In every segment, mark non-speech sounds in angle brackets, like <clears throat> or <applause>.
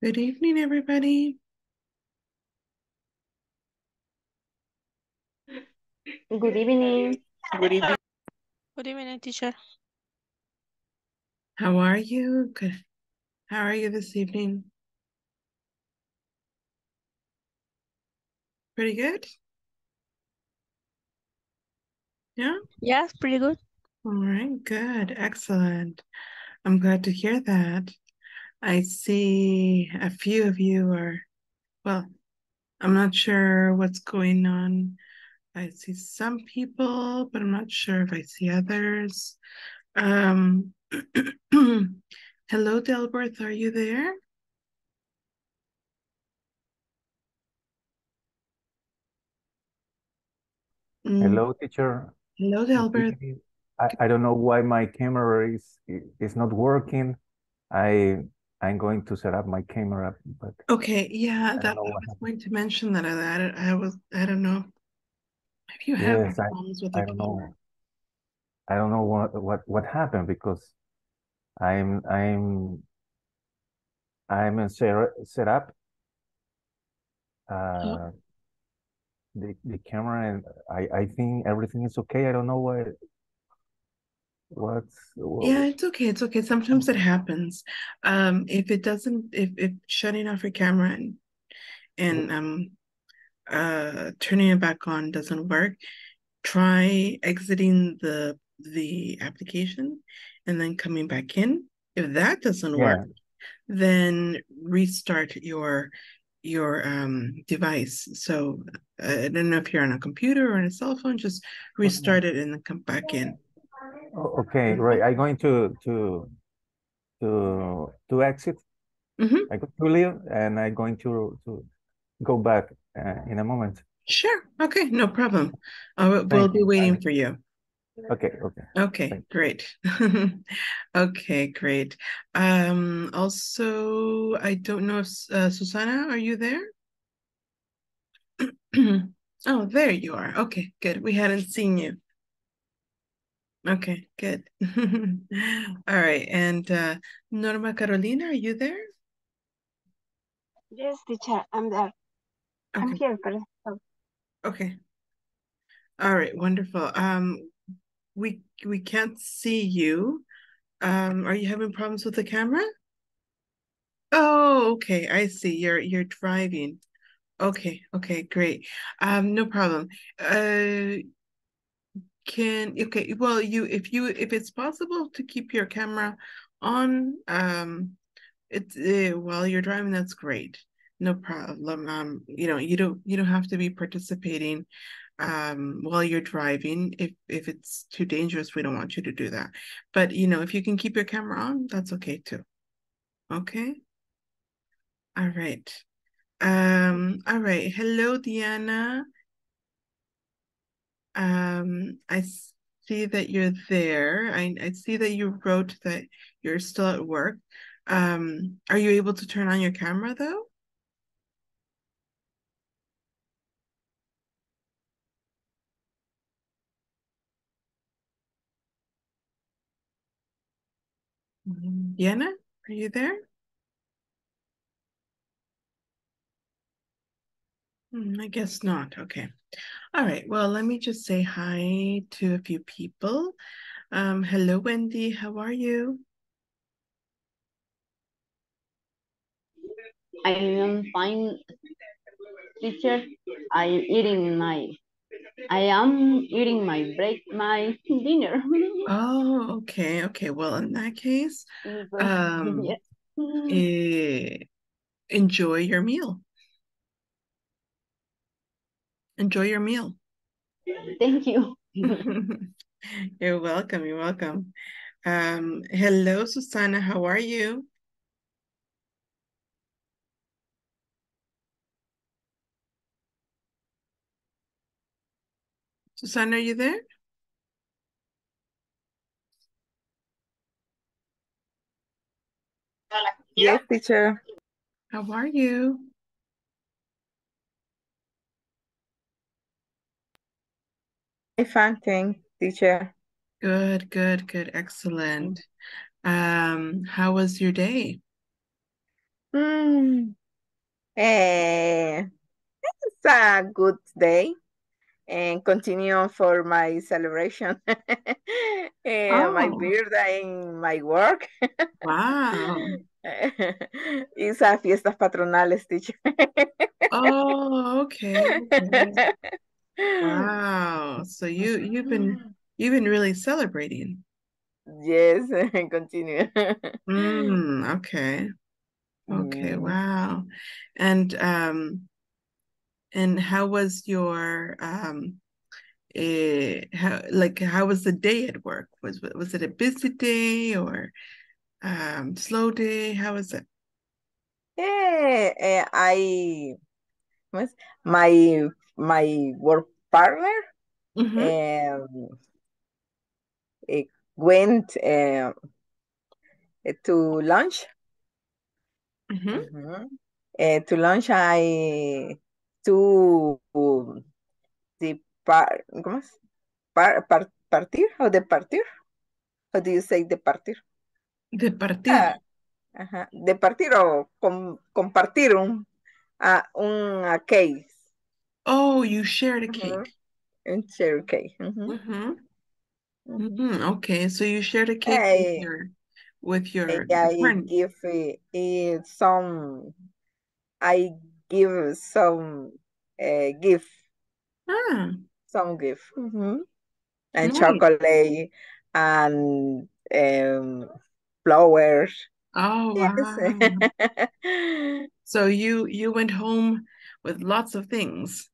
Good evening, everybody. Good evening. Good evening. Good evening, teacher. How are you? Good. How are you this evening? Pretty good? Yeah? Yes, pretty good. All right, good. Excellent. I'm glad to hear that. I see a few of you are, well, I'm not sure what's going on. I see some people, but I'm not sure if I see others. Um, <clears throat> hello, Delbert, are you there? Mm, Hello, teacher. Hello, Delbert. I, I don't know why my camera is is not working. I I'm going to set up my camera, but Okay, yeah, don't that I was going to mention that I added, I was, I don't know. If you have yes, I problems with the I don't camera. know. I don't know what what what happened because I'm I'm I'm set set up uh the the camera and I I think everything is okay. I don't know what what's Yeah, it's okay. It's okay. Sometimes it happens. Um, if it doesn't, if if shutting off your camera and and um uh turning it back on doesn't work, try exiting the the application and then coming back in. If that doesn't yeah. work, then restart your your um device. So uh, I don't know if you're on a computer or on a cell phone, just restart it and then come back in. Okay, right. I'm going to to to to exit. Mhm. I go to leave and I'm going to to go back uh, in a moment. Sure. Okay, no problem. Uh, we'll be waiting for you. Okay, okay. Okay, Thank great. <laughs> Okay, great. Um, also, I don't know if uh, Susanna, are you there? <clears throat> Oh, there you are. Okay, good. We hadn't seen you. Okay, good. <laughs> All right, and uh, Norma Carolina, are you there? Yes, teacher, I'm there. I'm here, correct. Oh, okay. All right, wonderful. Um, we we can't see you. Um, are you having problems with the camera? Oh, okay, I see. You're you're driving. Okay, okay, great. Um, no problem. Uh, can okay, well, you if you if it's possible to keep your camera on, um, it's uh, while you're driving, that's great. No problem. Um, you know, you don't you don't have to be participating um while you're driving. If if it's too dangerous, we don't want you to do that. But you know, if you can keep your camera on, that's okay too. Okay. All right. Um, all right. Hello, Diana. Um, I see that you're there. I, I see that you wrote that you're still at work. Um, are you able to turn on your camera though? Mm, Diana, are you there? I guess not. Okay. All right. Well, let me just say hi to a few people. Um, hello, Wendy. How are you? I am fine, teacher. I am eating my, I am eating my break, my dinner. <laughs> Oh, okay. Okay. Well, in that case, um, <laughs> yes. eh, enjoy your meal. Enjoy your meal. Thank you. <laughs> <laughs> You're welcome. You're welcome. Um, hello, Susanna. How are you? Susanna, are you there? Yes, teacher. How are you? I fine, thank teacher. Good, good, good. Excellent. Um, how was your day? Mm, eh, it's a good day and continue for my celebration. <laughs> Eh, My Oh. birthday in my work. Wow. <laughs> It's a fiestas patronales, teacher. Oh, okay. okay. <laughs> Wow. So you you've been you've been really celebrating. Yes, and <laughs> continue. Mm, okay. Okay, Mm. wow. And um and how was your um eh, how like how was the day at work? Was was it a busy day or um slow day? How was it? Yeah, eh, I, my, my work partner Mhm. um, eh, went um, eh, to lunch. Mhm. Mhm. Eh, to lunch, I to um, the par, ¿cómo es? Par, par- partir o de partir? How do you say de partir? De partir. Ah, ajá, de partir o com- compartir un, ah, un cake. Oh, you shared a Ujú. And Un cherry cake. ujú, Mhm. ujú. Mhm. Okay, so you shared a cake with your with your eh, I give some, I give some uh, gift, Ah, some gift. And nice. chocolate and um, flowers. Oh, Yes. wow. <laughs> So you you went home with lots of things.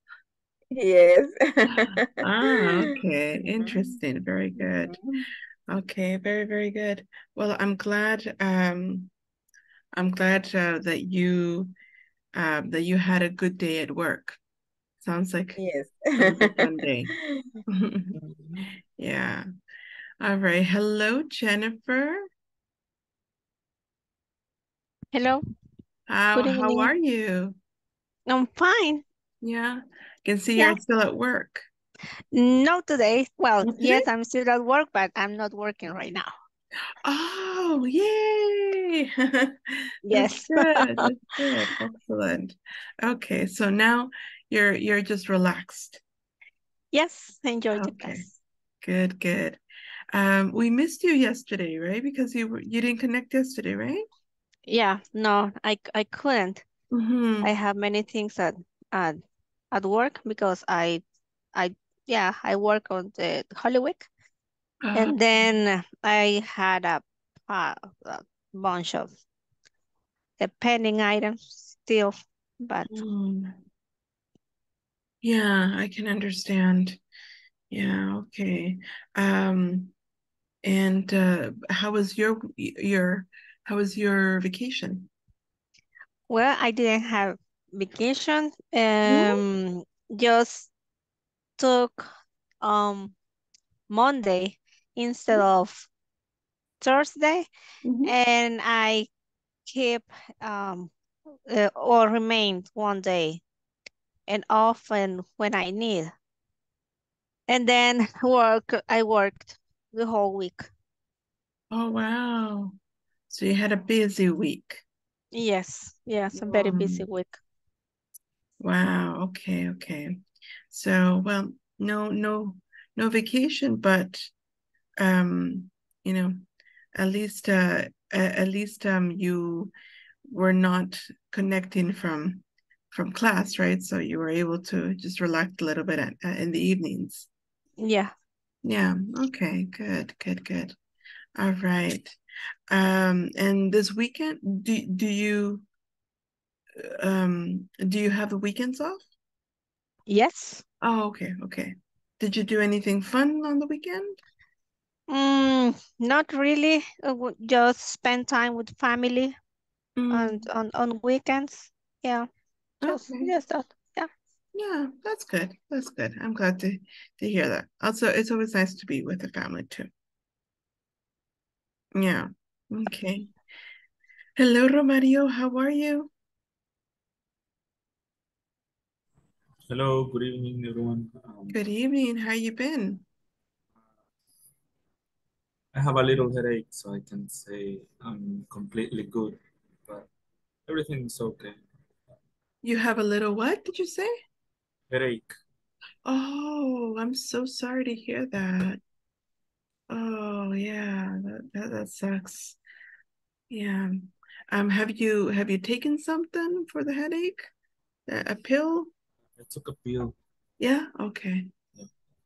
Yes. Ah, okay. <laughs> Mhm, Interesting. Very good. mhm. Okay, very, very good. Well, I'm glad um I'm glad uh, that you um that you had a good day at work. Sounds like Yes. it fun day. <laughs> <laughs> Yeah. All right. Hello, Jennifer. Hello. How how are you? I'm fine. Yeah. Can see Yeah. you're still at work. No today. Well, Not yes. I'm still at work, but I'm not working right now. Oh, yay! <laughs> That's Yes. good. That's <laughs> good. Excellent. Okay, so now you're you're just relaxed. Yes, enjoy the Okay. class. Good, good. Um, we missed you yesterday, right? Because you you didn't connect yesterday, right? Yeah, no, I I couldn't. Mm-hmm. I have many things at at at work because I I yeah, I work on the Holy Week and then I had a, a, a bunch of the pending items still, but Mm. Yeah, I can understand. Yeah, okay. Um, and uh, how was your your how was your vacation? well, I didn't have vacation. Um, just took um Monday instead of Thursday, Mhm. and I keep um uh, or remained one day and often when I need. And then <laughs> work, I worked the whole week. Oh, wow. So you had a busy week. Yes, yes, a very busy Mm. week. Wow. Okay, okay. So, well, no, no, no vacation, but um, you know, at least uh at least um you were not connecting from from class, right? So you were able to just relax a little bit at, uh, in the evenings. Yeah. Yeah. Okay. Good. Good. Good. All right. Um, and this weekend, do do you um do you have the weekends off? Yes. Oh, okay. Okay. Did you do anything fun on the weekend? Mm, not really. Just spend time with family and Mm, on on weekends. Yeah, just okay. just that. Yeah. Yeah, that's good. That's good. I'm glad to to hear that. Also, it's always nice to be with the family too. Yeah. Okay. Hello, Romario. How are you? Hello, good evening, everyone. Um, Good evening. How you been? I have a little headache, so I can say I'm completely good, but everything's okay. You have a little what did you say? Headache. Oh, I'm so sorry to hear that. Oh yeah, that that, that sucks. Yeah. Um, have you have you taken something for the headache? A, a pill? I took a pill. Yeah, okay. Yeah.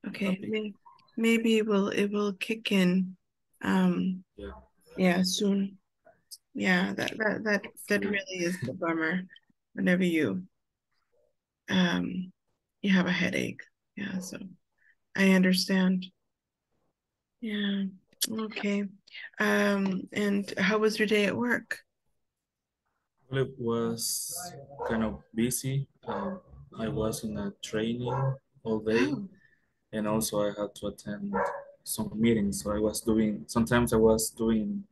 Okay, Copy. may, maybe it will it will kick in um Yeah. yeah soon. Yeah, that that that that really is the bummer whenever you um you have a headache. Yeah, so I understand. Yeah, okay. Um, and how was your day at work? Well, it was kind of busy. Um, I was in a training all day, Oh, and also I had to attend some meetings. So I was doing, sometimes I was doing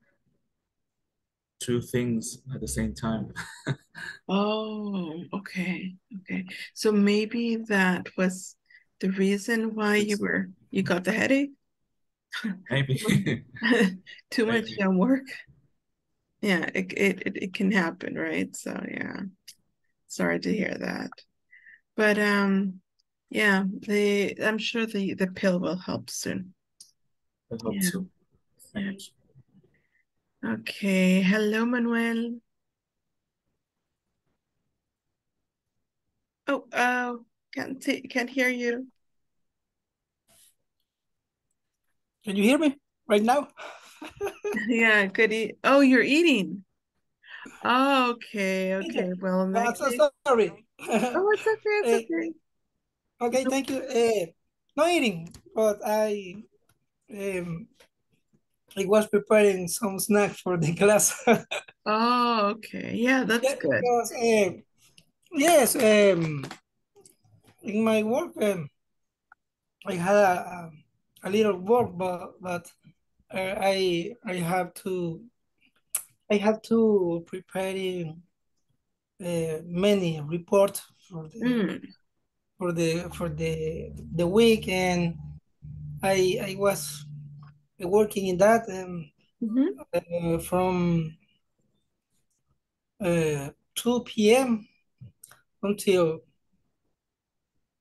two things at the same time. <laughs> oh, okay, okay. So maybe that was the reason why you were you got the headache? Maybe. <laughs> Too much <laughs> Maybe. work. Yeah, it, it it it can happen, right? So yeah, sorry to hear that. But um, yeah, the I'm sure the the pill will help soon. I hope Yeah. so. Thank you. Okay, hello, Manuel. Oh, uh, can't see, can't hear you. Can you hear me right now? <laughs> Yeah, good. E oh, you're eating. <laughs> Oh, okay, okay. Well, in so sorry. <laughs> oh, it's okay, it's Eh, okay. okay, thank you. Uh, no eating, but I um, I was preparing some snacks for the <laughs> class. Oh, okay. Yeah, that's Yeah, good. because, uh, yes, um, in my work, um, I had a, a little work, but but uh, I I have to I have to preparing uh, many reports for the Mm, for the for the the week, and I I was working in that um, mhm. uh, from uh, 2 p.m. until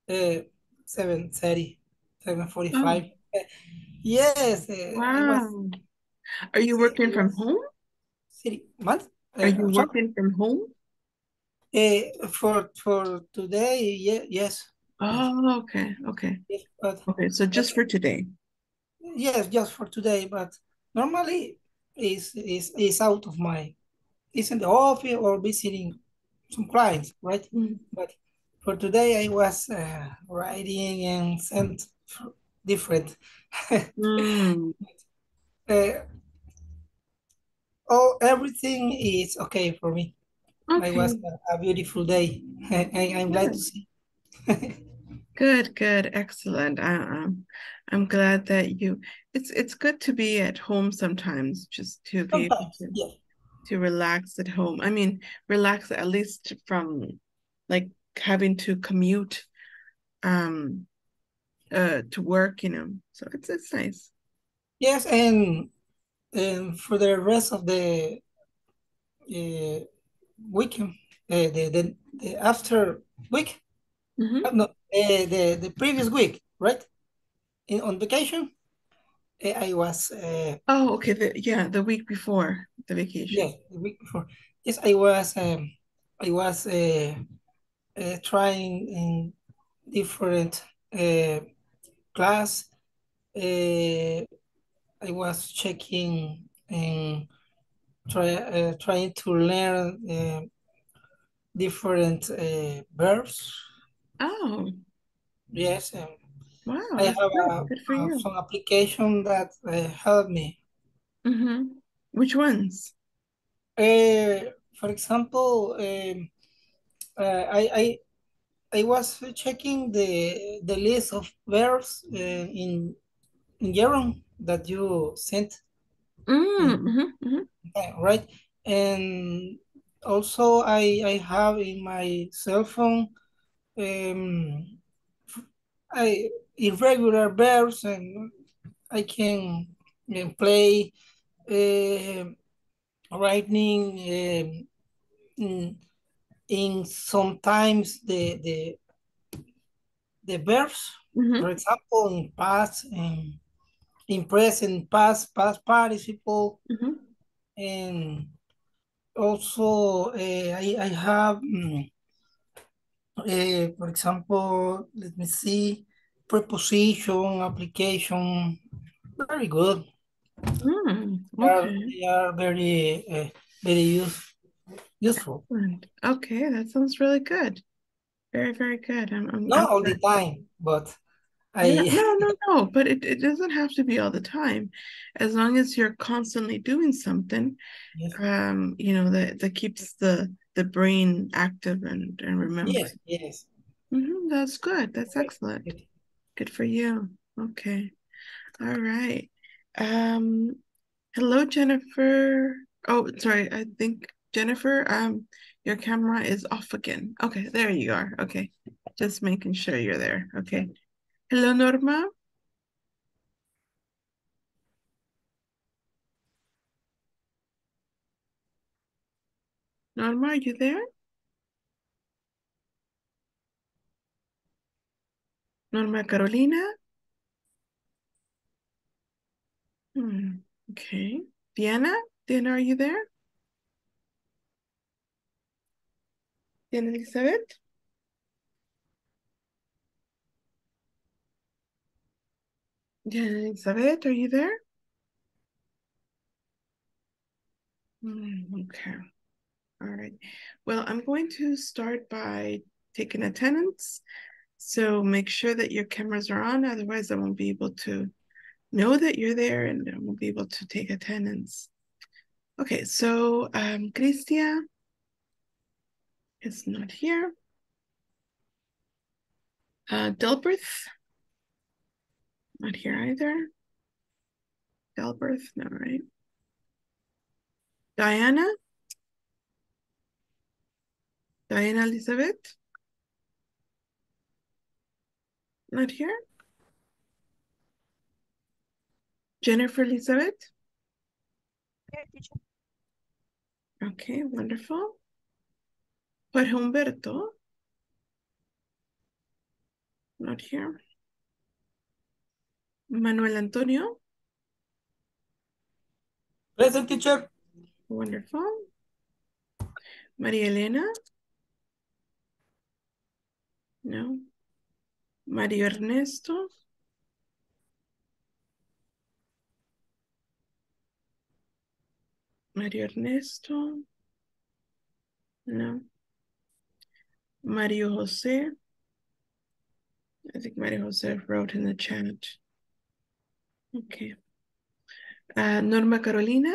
uh, 7:30, 7:45. Uh, yes, uh, I was Are you working from home? sitting. What? Are you Uh, working from home? Uh, for for today, yeah, yes, Oh, okay, okay. yes, but Okay, so just for today. yes, just for today. But normally is is is out of my is in the office or visiting some clients, right? Mm. But for today, I was uh, writing and sent different. Mm, <laughs> uh, oh, everything is okay for me. Okay, It was a, beautiful day. I, I'm glad to see. <laughs> good, good, excellent. I, um, I'm glad that you, it's it's good to be at home sometimes, just to be able to yeah. to relax at home. I mean, relax at least from like having to commute um uh to work, you know. So it's it's nice. Yes, and and for the rest of the uh, uh, the, the the after week, Mhm. uh, no, uh, the the previous week, right? In on vacation, uh, I was uh, Oh, okay. The yeah, the week before the vacation. yes, the week before. Yes, I was um, I was uh, uh, trying in different uh, class. Uh, I was checking and try uh, trying to learn uh, different uh, verbs. Oh, Yes, um, wow, I have good. a, Good some application that uh, help me. Mm-hmm. Which ones? Uh, for example, um, uh, I, I I was checking the the list of verbs uh, in in gerund that you sent, Mm, mm-hmm, mm-hmm. uh, right? And also I I have in my cell phone um, I irregular verbs and I can play uh, writing um, in, in sometimes the the the verbs, Mhm. for example, in past, in, in present, past, past participle, Mhm. and also uh, I, I have, mm, uh, for example, let me see, preposition, application, very good. Mm, They are, they are very, uh, very use, useful. Excellent. Okay, that sounds really good. Very, very good. I'm, I'm, Not all the time, but I, no, no, <laughs> no, but it, it doesn't have to be all the time. As long as you're constantly doing something, yes, um, you know, that, that keeps the the brain active and, and remembering. yes, yes. Mhm, that's good. That's excellent. Good for you. Okay. All right. Um, hello, Jennifer. Oh, sorry. I think Jennifer, um, your camera is off again. Okay, there you are. Okay. Just making sure you're there. Okay. Hello, Norma. Norma, are you there? Norma Carolina? Hmm. Okay. Diana? Diana, are you there? Diana Elizabeth? Diana Elizabeth, are you there? Hmm, okay. All right. Well, I'm going to start by taking attendance. So make sure that your cameras are on, otherwise I won't be able to know that you're there and I won't be able to take attendance. Okay, so um, Cristia is not here. Uh, Delbert, not here either. Delbert, no, right? Diana? Diana Elizabeth? Not here? Jennifer Elizabeth? Okay, wonderful. Jorge Humberto? Not here. Manuel Antonio? Present teacher. Wonderful. María Elena? No. Mario Ernesto? Mario Ernesto? No. Mario Jose? I think Mario Jose wrote in the chat. Okay. Uh, Norma Carolina?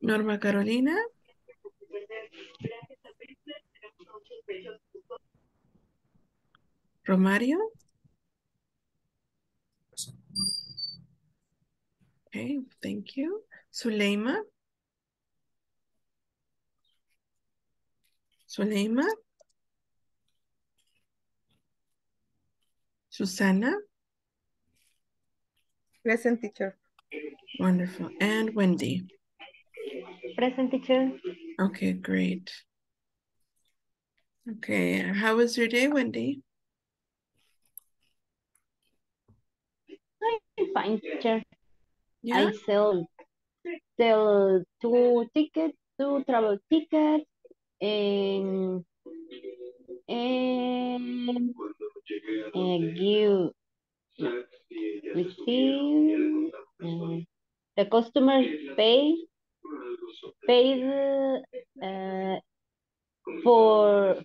Norma Carolina? Romario? Okay, thank you. Suleima? Suleima? Susana? Present teacher. Wonderful. And Wendy? Present teacher. Okay, great. Okay, how was your day, Wendy? I'm fine, teacher. Yeah, I sell sell two tickets, two travel tickets, and and, and give receive uh, the customer pay paid uh, for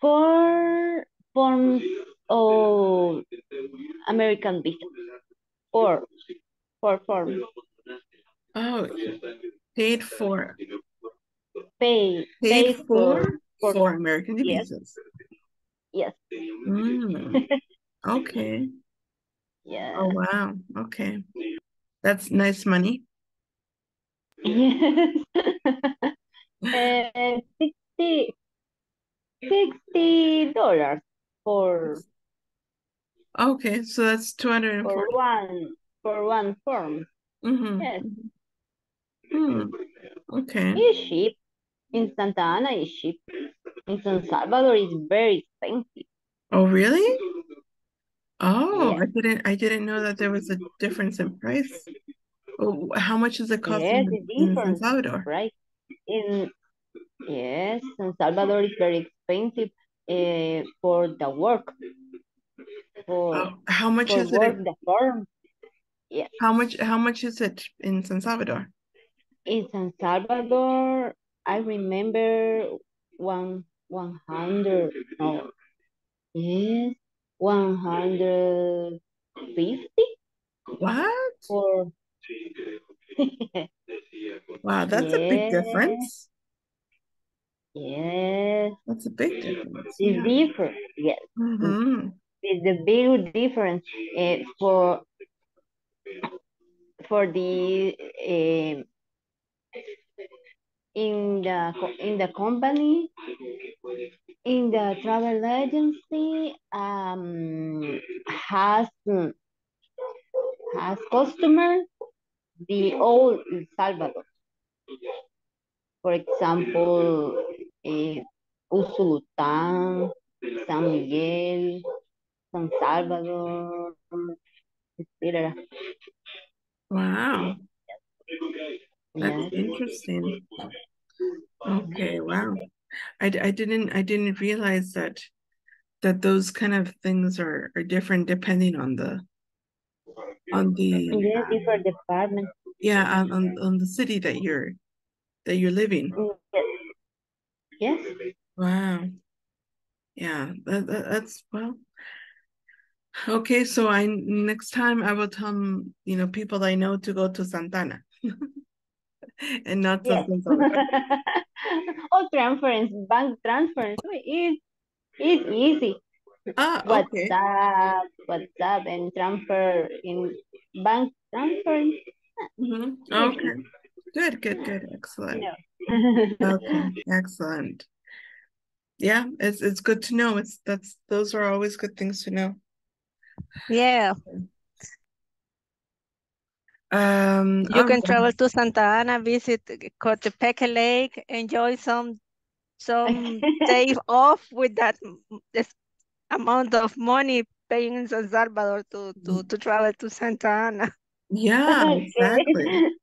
for forms of American visa. Or for forms. Oh, paid for, pay paid for, for for American visas. yes Mm, okay. <laughs> yeah Oh, wow. Okay. That's nice money. yes and <laughs> 60 60 dollars for Okay, so that's for 240. one for one form Mm-hmm. Yes, Hmm. Okay. it's cheap. In Santa Ana, is cheap. In San Salvador, is very expensive. Oh, really? Oh, Yes. I didn't I didn't know that there was a difference in price. Oh, how much does it cost Yes, in, in San Salvador? right? In yes, San Salvador is very expensive uh, for the work, for Oh, how much is work in- the farm. Yes, How much how much is it in San Salvador? in San Salvador, I remember one one hundred no, yes, one hundred fifty What? for <laughs> Wow, that's a big difference. yes, That's a big difference. it's Yeah. different. Yes. Mm-hmm. is the big difference uh, for for the uh, in the in the company in the travel agency um has has customer the old El Salvador. For example uh, Usulután San Miguel San Salvador etc Wow, that's interesting. Okay, wow. I, I didn't I didn't realize that that those kind of things are are different depending on the on the yes uh, different department yeah on, on on the city that you're that you're living. Yes. Wow. Yeah, that, that that's well. Okay, so I next time I will tell you know people I know to go to Santa Ana <laughs> <laughs> and not to Yes. San Salvador. or transference, bank transference. It's, it's easy. Ah, okay. WhatsApp, WhatsApp and transfer in bank transference. Mhm. Okay. Good, good, good. Excellent. No. Okay, <laughs> excellent. Yeah, it's it's good to know. It's that's those are always good things to know. Yeah, Um, you all can travel to Santa Ana, visit Coatepeque Lake, enjoy some some <laughs> days off with that this amount of money paying in San Salvador to to to travel to Santa Ana. Yeah, <laughs> exactly. <laughs>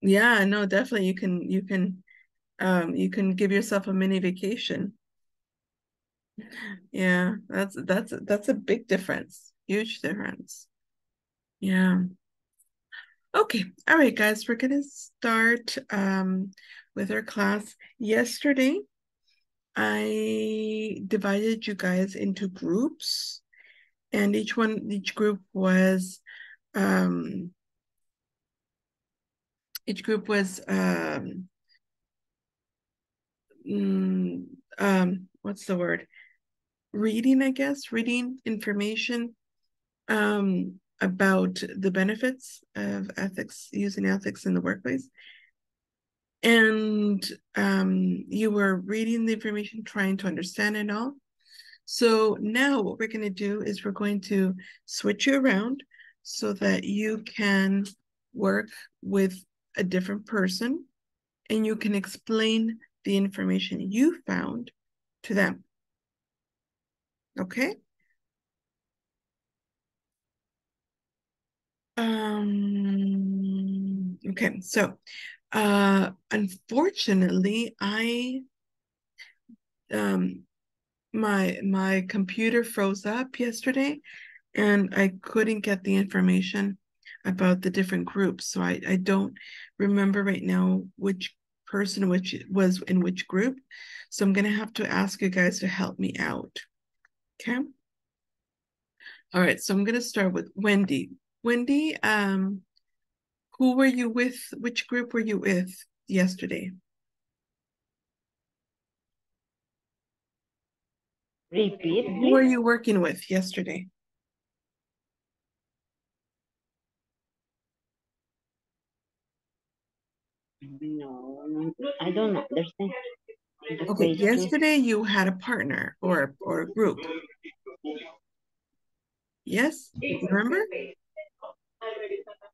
Yeah, no, definitely you can you can um you can give yourself a mini vacation. Yeah, that's that's that's a big difference. Huge difference. Yeah. Okay. All right, guys, we're gonna start um with our class. Yesterday, I divided you guys into groups, and each one each group was um each group was um mm, um what's the word reading i guess reading information um about the benefits of ethics using ethics in the workplace and um you were reading the information trying to understand it all so now what we're going to do is we're going to switch you around so that you can work with a different person and you can explain the information you found to them. Okay? Um, okay, so uh unfortunately I um my my computer froze up yesterday and I couldn't get the information about the different groups. So I, I don't remember right now which person which was in which group. So I'm gonna have to ask you guys to help me out. Okay. All right, so I'm gonna start with Wendy. Wendy, um, who were you with? Which group were you with yesterday? Repeat, Who were you working with yesterday? No, I don't understand. Okay, yesterday you had a partner or or a group. Yes, remember?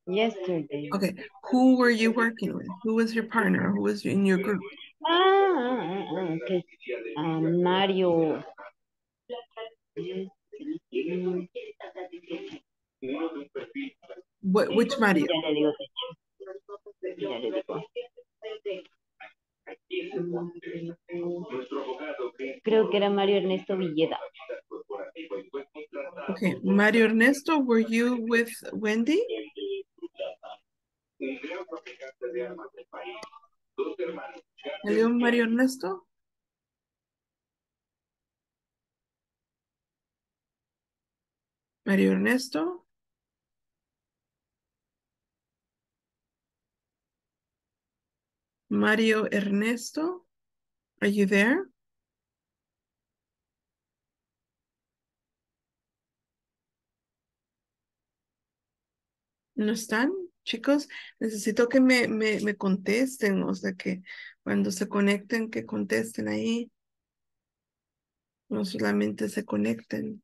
Yesterday. Okay, who were you working with? Who was your partner? Who was in your group? Ah, okay. Um, Mario. What, which Mario? Creo que era Mario Ernesto Villeda. Okay, Mario Ernesto, were you with Wendy? Hello, Mario Ernesto? Mario Ernesto? Mario Ernesto, are you there? ¿No están, chicos? Necesito que me, me, me contesten, o sea que cuando se conecten, que contesten ahí. No solamente se conecten,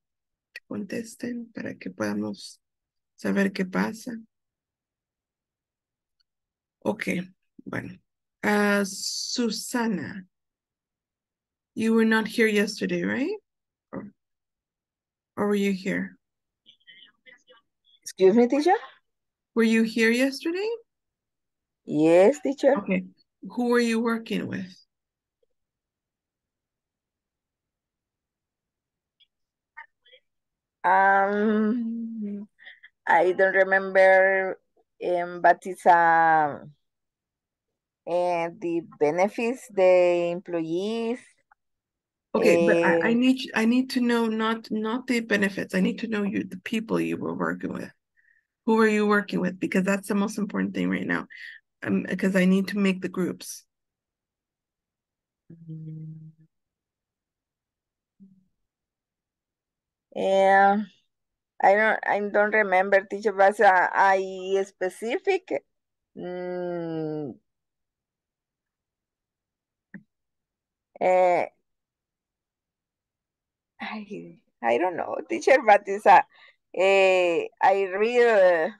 que contesten para que podamos saber qué pasa. Ok, bueno. Uh, Susana, you were not here yesterday, right? Or, or were you here? Excuse me, teacher? Were you here yesterday? Yes, teacher. Okay. Who were you working with? Um, I don't remember, um, but it's uh, and the benefits the employees. Okay, but I, I eh, need I need to know not not the benefits. I need to know you the people you were working with. Who are you working with? Because that's the most important thing right now. Um, because I need to make the groups. Yeah, I don't I don't remember teacher, but uh, I specific. Mm, eh, I I don't know, teacher, but it's a. Uh, read uh,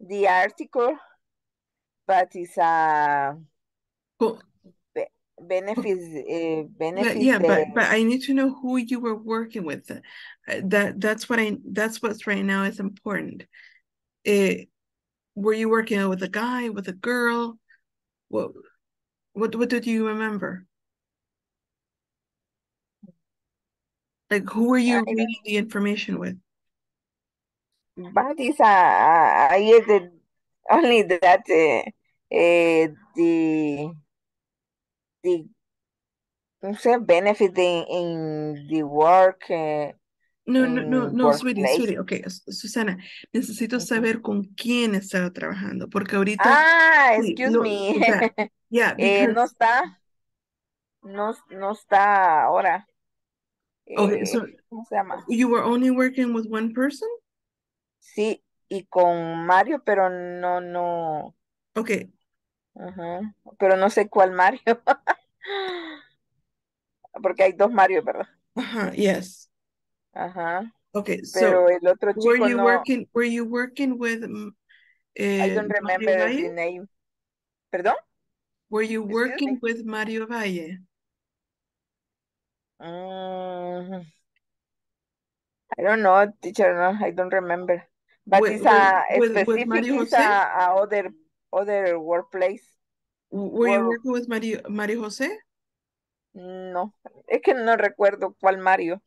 the article, but it's a Cool. be benefits uh, But benefits yeah, the but but I need to know who you were working with. Uh, That that's what I that's what's right now is important. It, were you working with a guy, with a girl? What what what did you remember? Like who were you reading the information with? but it's a I get the only that uh, uh, the the no sé, benefit in, in the work uh, No, no, no, no, sweetie, sweetie. Okay, Su- Susana, necesito saber con quién estaba trabajando, porque ahorita, Ah, excuse lo- me. o sea, <laughs> yeah, Eh, no because, está, no, no está ahora. Okay, Eh, so ¿cómo se llama? you were only working with one person? Sí, y con Mario, pero no, no, Okay, ajá, pero no sé cuál Mario. <laughs> Porque hay dos Mario, ¿verdad? uh-huh, yes. Ajá, Okay, so pero el otro were chico you no, working, were you working with mm, I eh, don't Mario remember the Valle? name. ¿Perdón? Were you working with Mario Valle? Mm, I don't know, teacher, no, I don't remember. But With, it's with, a with, with specific Mario is Jose? a, a other other workplace. Were you Work- working with Mario, Mario Jose? No, es que no recuerdo cuál Mario.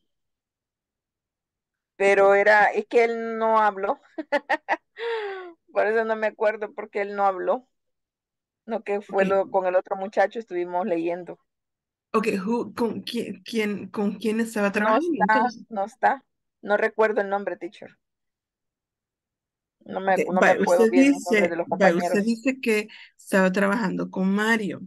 Pero era, es que él no habló. <laughs> Por eso no me acuerdo porque él no habló. No que fue lo, con el otro muchacho estuvimos leyendo. Okay, who, con quién, quién, con quién estaba No trabajando está, entonces? no está. No recuerdo el nombre, teacher. No me, no me puedo usted bien el nombre dice, de los usted compañeros. dice que estaba trabajando con Mario.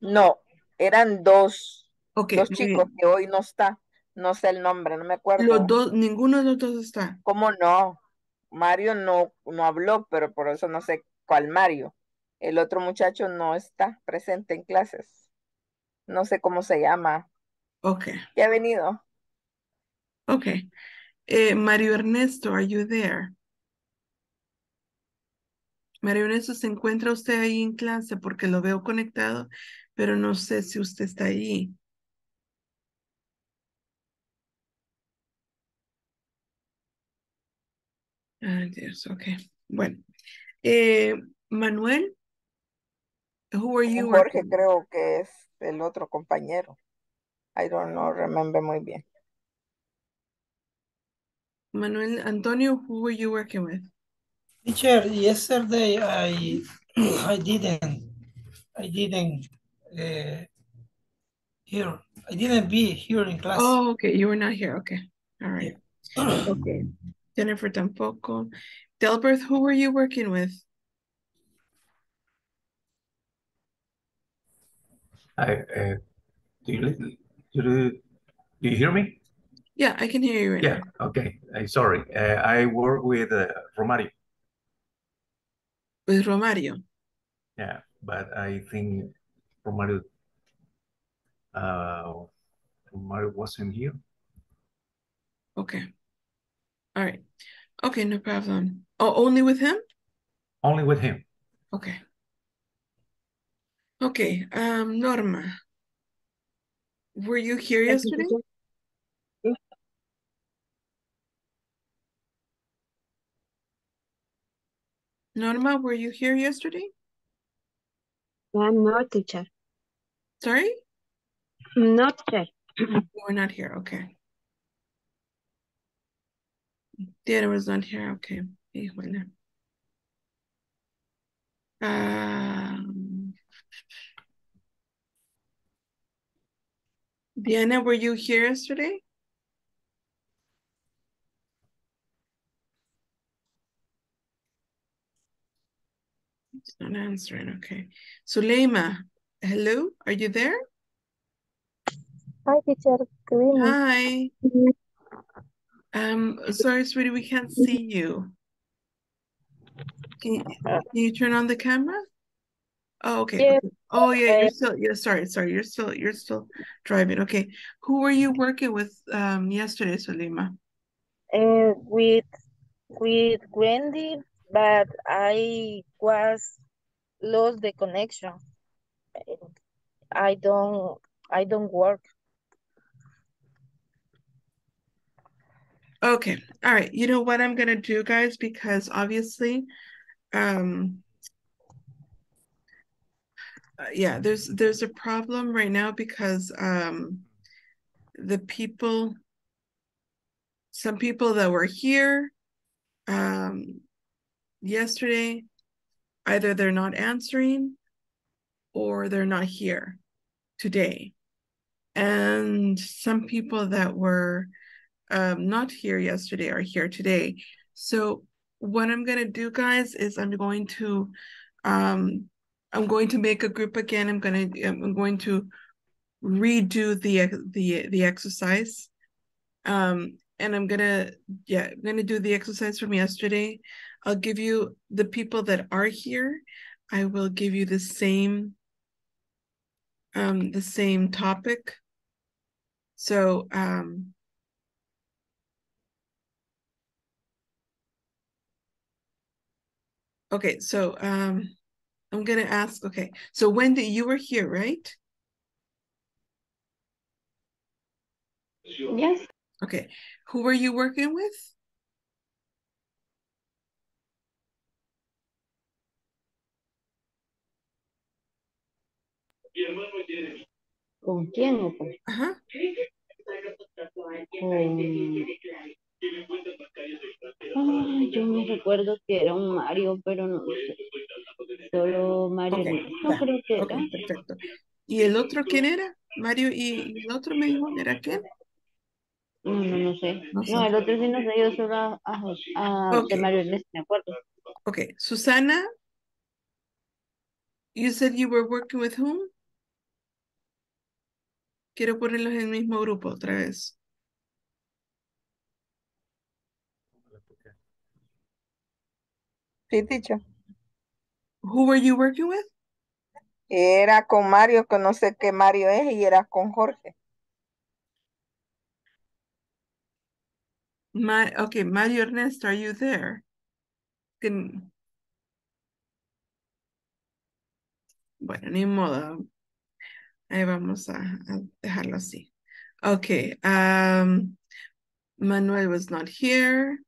No, eran dos, Ok, dos muy chicos bien. que hoy no está. No sé el nombre, no me acuerdo. Los dos, ninguno de los dos está. ¿Cómo no? Mario no, no habló, pero por eso no sé cuál Mario. El otro muchacho no está presente en clases. No sé cómo se llama. Ok, ¿Ya ha venido? ok. Eh, Mario Ernesto, are you there? María Ernesto, ¿se encuentra usted ahí en clase? Porque lo veo conectado, pero no sé si usted está ahí. Ah, Dios, ok. Bueno. Eh, Manuel, who are you Jorge working? creo que es el otro compañero. I don't know, remember muy bien. Manuel Antonio, who were you working with? Teacher, yesterday I <clears throat> I didn't I didn't uh, here I didn't be here in class. Oh, okay, you were not here. Okay, all right. Yeah. <clears throat> Okay, Jennifer tampoco. Delbert, who were you working with? I, uh, do you, do you, do you hear me? Yeah, I can hear you right Yeah, now. okay. I sorry. Uh, I work with uh, Romario. With Romario. Yeah, but I think Romario, uh, Romario wasn't here. Okay. All right. Okay, no problem. Oh, only with him? Only with him. Okay. Okay, um, Norma. Were you here yesterday? Norma, were you here yesterday? I'm not teacher. Sorry? Not. You were not here, okay. Diana was not here, okay. Um, Diana, were you here yesterday? It's not answering, okay. Suleima, hello, are you there? Hi, teacher. Good. Hi. Um, sorry, sweetie, we can't see you. Can you, can you turn on the camera? Oh, okay. Yeah, okay. Oh, yeah, you're still, yeah, sorry, sorry, you're still, you're still driving. Okay. Who were you working with um yesterday, Sulima? uh, with with Wendy, but I was lost the connection. I don't I don't work. Okay, all right. You know what I'm gonna do, guys, because obviously, um, yeah, there's there's a problem right now because um, the people, some people that were here, um, yesterday, either they're not answering, or they're not here today, and some people that were um, not here yesterday are here today. So what I'm gonna do, guys, is I'm going to um, I'm going to make a group again. I'm gonna I'm going to redo the the the exercise. Um, and I'm gonna yeah, I'm gonna do the exercise from yesterday. I'll give you the people that are here. I will give you the same um the same topic. So um Okay, so um, I'm gonna ask, okay, so Wendy, you were here, right? Yes, Okay, who were you working with? ¿con quién o con? Ajá, con... Ay, yo me recuerdo que era un Mario, pero no sé. Solo Mario. Ok, no va, creo que ok, era. perfecto. ¿Y el otro quién era? Mario, ¿y el otro me dijo, era quién? No, no, no sé. No el otro sí no sé, yo solo a, a, a- Ok. de Mario Ernesto, me acuerdo. Okay, Susana, you said you were working with whom? Quiero ponerlos en el mismo grupo otra vez. Sí, teacher. Who were you working with? Era con Mario, que no sé qué Mario es, y era con Jorge. Ma okay, Mario Ernesto, are you there? Can Bueno, ni modo. Ahí vamos a, a dejarlo así. Okay. Um, Manuel was not here.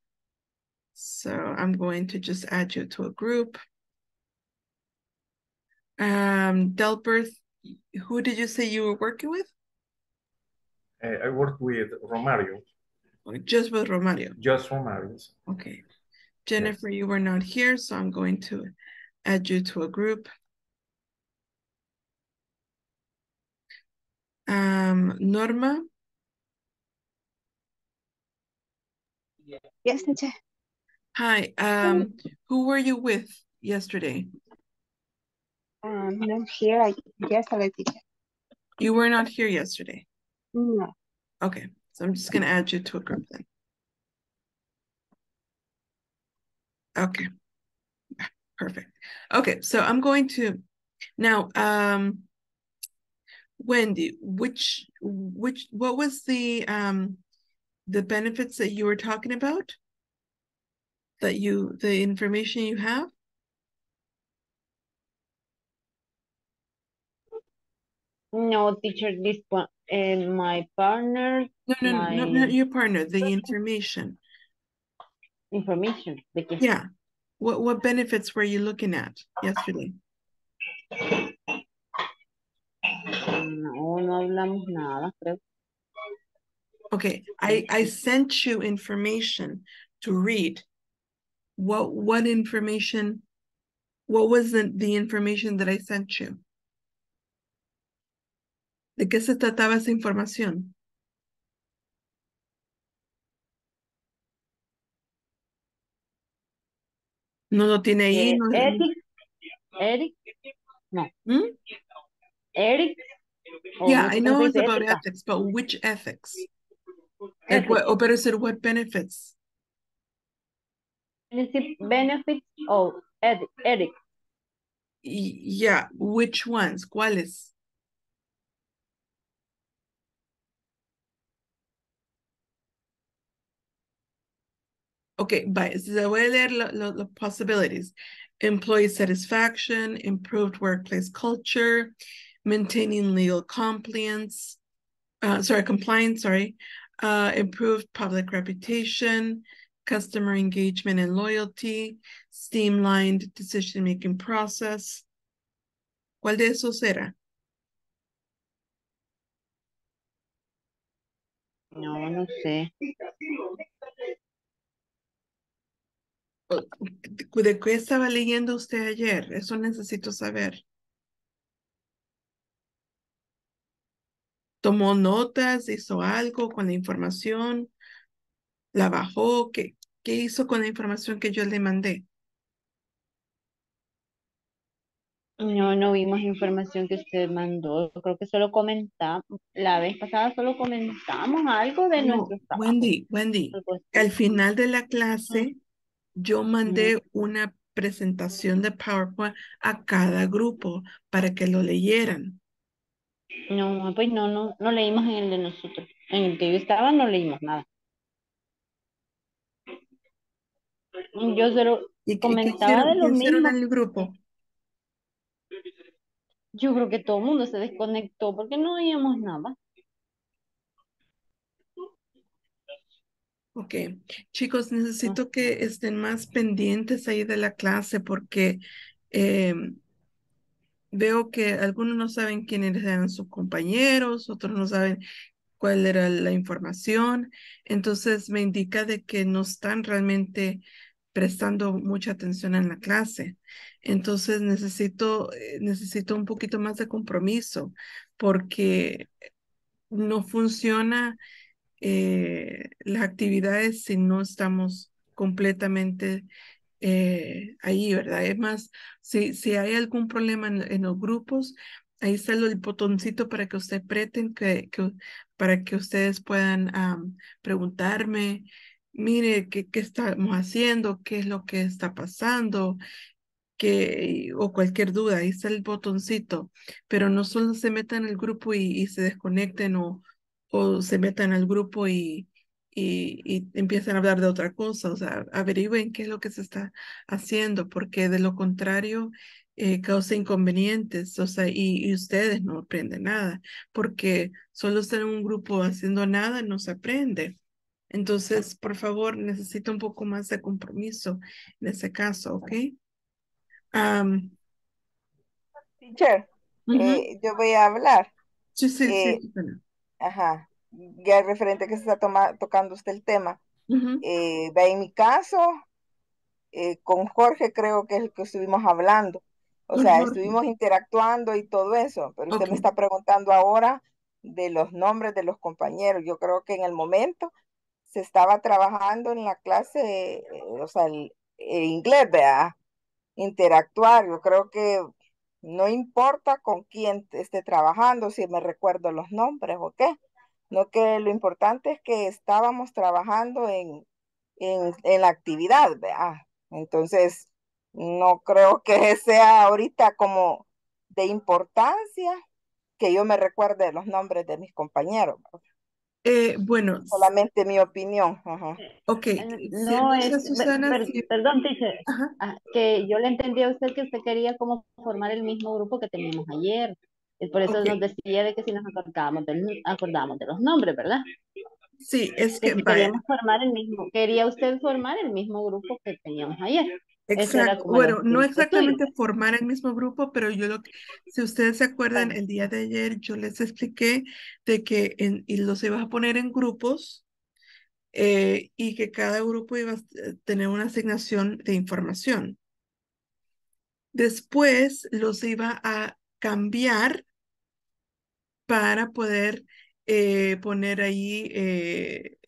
So I'm going to just add you to a group. Um, Delbert, who did you say you were working with? Uh, I work with Romario, Just with Romario. just Romario. Okay. Jennifer, you were not here, so I'm going to add you to a group. Um, Norma, Yes, teacher. Hi. Um, who were you with yesterday? Um, no, here, I, guess yesterday, teacher. You were not here yesterday. No. Okay, so I'm just gonna add you to a group then. Okay. Perfect. Okay, so I'm going to now um Wendy, which which what was the um the benefits that you were talking about? That you the information you have? No, teacher, this one, uh, my partner, No, no, no, my no, not your partner, the information. information. ¿De qué? Yeah. What what benefits were you looking at yesterday? No, no hablamos nada, creo. Okay, I I sent you information to read. What what information? What was the, the information that I sent you? ¿De qué se trataba esa información? No lo tiene ahí. Eh, no- Eric, Eric, no. ¿Mm? Eric. Yeah, I know it's about ethics, but which ethics? Like what, or better said, what benefits? Benefit- Benefits of Eric, Eric. Yeah, which ones? ¿Cuáles? Okay, but se voy a leer lo- lo- los possibilities. Employee satisfaction, improved workplace culture, maintaining legal compliance, uh, sorry, compliance, sorry, uh, improved public reputation, customer engagement and loyalty, streamlined decision-making process. ¿Cuál de esos era? No, no sé. ¿De qué estaba leyendo usted ayer? Eso necesito saber. ¿Tomó notas? ¿Hizo algo con la información? ¿La bajó? ¿Qué, qué hizo con la información que yo le mandé? No, no vimos información que usted mandó. Creo que solo comentamos, la vez pasada solo comentamos algo de No, nuestro trabajo. Wendy, Wendy, al final de la clase yo mandé una presentación de PowerPoint a cada grupo para que lo leyeran. No, pues no, no, no leímos en el de nosotros. En el que yo estaba no leímos nada. Yo solo ¿Y qué, qué comentaba hicieron, de qué lo hicieron mismo. en el grupo? Yo creo que todo el mundo se desconectó porque no oíamos nada. Ok, chicos, necesito que estén más pendientes ahí de la clase porque em, veo que algunos no saben quiénes eran sus compañeros, otros no saben cuál era la información, entonces me indica de que no están realmente prestando mucha atención en la clase. Entonces necesito, eh, necesito un poquito más de compromiso porque no funciona eh, las actividades si no estamos completamente eh, ahí, ¿verdad? Es más, si, si hay algún problema en, en los grupos, ahí está el botoncito para que ustedes preten, que, que, para que ustedes puedan preguntarme, mire, ¿qué, ¿qué estamos haciendo? ¿Qué es lo que está pasando? que, o cualquier duda, ahí está el botoncito, pero no solo se metan al grupo y, y se desconecten o, o se metan al grupo y, y, y empiezan a hablar de otra cosa, o sea, averigüen qué es lo que se está haciendo, porque de lo contrario, eh, causa inconvenientes, o sea, y, y ustedes no aprenden nada, porque solo estar en un grupo haciendo nada no se aprende. Entonces, por favor, necesito un poco más de compromiso en ese caso, ¿ok? Teacher, eh, yo voy a hablar. Sí, sí, Eh, sí. Susana. ajá, ya referente que se está toma- tocando usted el tema. Eh, ve, en mi caso, eh, con Jorge creo que es el que estuvimos hablando. O sea, estuvimos interactuando y todo eso, pero usted me está preguntando ahora de los nombres de los compañeros. Yo creo que en el momento se estaba trabajando en la clase, eh, o sea, el, el inglés, vea, interactuar. Yo creo que no importa con quién esté trabajando, si me recuerdo los nombres o qué. No que lo importante es que estábamos trabajando en, en, en la actividad, vea. Entonces, no creo que sea ahorita como de importancia que yo me recuerde los nombres de mis compañeros. Eh, bueno, Solamente mi opinión. Ajá. ok, Eh, si No, es, Susana, per- si... perdón, teacher, Ajá. ah, que yo le entendí a usted que usted quería como formar el mismo grupo que teníamos ayer. Y por eso nos decía de que si nos acordábamos, del, acordábamos de los nombres, ¿verdad? sí, es De que, queríamos formar el mismo, quería usted formar el mismo grupo que teníamos ayer. Exacto. Bueno, no exactamente formar el mismo grupo, pero yo lo que, si ustedes se acuerdan, el día de ayer yo les expliqué de que en, y los ibas a poner en grupos eh, y que cada grupo iba a tener una asignación de información. Después los iba a cambiar para poder eh, poner ahí eh,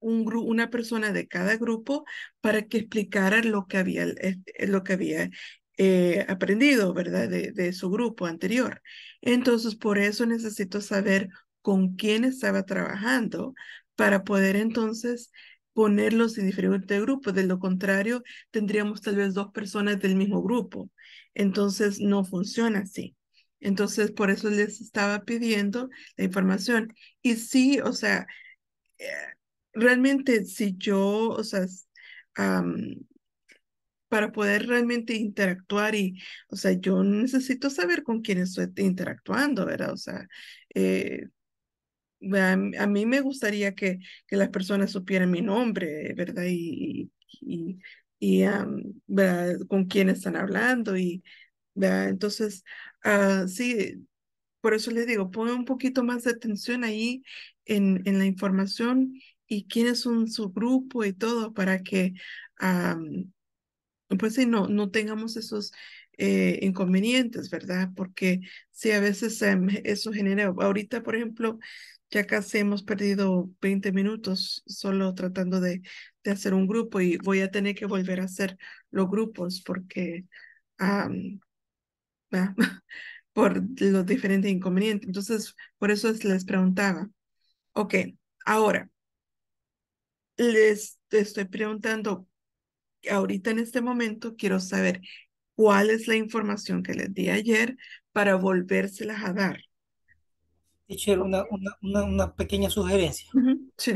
un una persona de cada grupo para que explicara lo que había, eh, eh, lo que había eh, aprendido, ¿verdad? De, de su grupo anterior. Entonces, por eso necesito saber con quién estaba trabajando para poder entonces ponerlos en diferentes grupos. De lo contrario, tendríamos tal vez dos personas del mismo grupo. Entonces, no funciona así. Entonces, por eso les estaba pidiendo la información. Y sí, o sea, realmente si yo, o sea, am, para poder realmente interactuar y, o sea, yo necesito saber con quién estoy interactuando, ¿verdad? O sea, eh, a, a mí me gustaría que, que las personas supieran mi nombre, ¿verdad? Y, y, y am, ¿verdad? con quién están hablando y, ¿verdad? Entonces, ah, sí, por eso les digo, pongan un poquito más de atención ahí en, en la información y quiénes son su grupo y todo para que, pues sí, no, no tengamos esos eh, inconvenientes, ¿verdad? Porque sí, a veces em, eso genera, ahorita, por ejemplo, ya casi hemos perdido 20 minutos solo tratando de, de hacer un grupo y voy a tener que volver a hacer los grupos porque... <laughs> por los diferentes inconvenientes. Entonces, por eso es- les preguntaba. Ok, ahora, les estoy preguntando, ahorita en este momento quiero saber cuál es la información que les di ayer para volvérselas a dar. Teacher, una, una, una, una pequeña sugerencia. Ujú, Sí,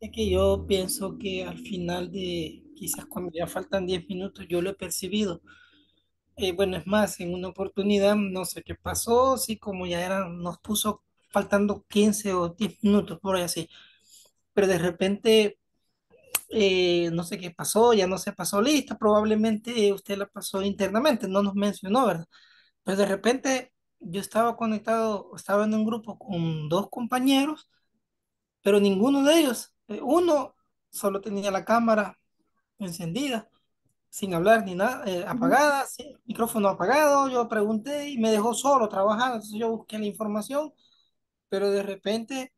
Es que yo pienso que al final de, quizás cuando ya faltan 10 minutos, yo lo he percibido. Eh, bueno, es más, en una oportunidad, no sé qué pasó, sí, como ya eran, nos puso faltando 15 o 10 minutos, por ahí así. Pero de repente, eh, no sé qué pasó, ya no se pasó lista, probablemente usted la pasó internamente, no nos mencionó, ¿verdad? Pero de repente yo estaba conectado, estaba en un grupo con dos compañeros, pero ninguno de ellos, eh, uno solo tenía la cámara encendida, sin hablar ni nada, eh, apagada, sí, micrófono apagado, yo pregunté y me dejó solo trabajando, entonces yo busqué la información, pero de repente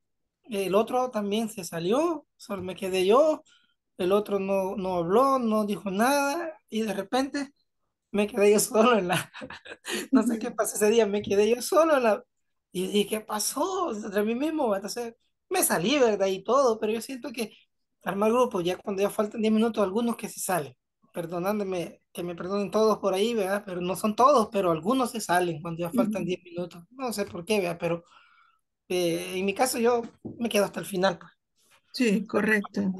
el otro también se salió, solo me quedé yo, el otro no, no habló, no dijo nada y de repente me quedé yo <laughs> solo en la, no sé qué pasó ese día, me quedé yo solo en la, y dije, ¿qué pasó? Entre mí mismo, entonces me salí, ¿verdad? Y todo, pero yo siento que armar grupo, ya cuando ya faltan 10 minutos, algunos que se salen, perdonándome, que me perdonen todos por ahí, ¿verdad? Pero no son todos, pero algunos se salen cuando ya faltan Ujú. 10 minutos, no sé por qué, ¿verdad? Pero eh, en mi caso yo me quedo hasta el final, pues, Sí, correcto.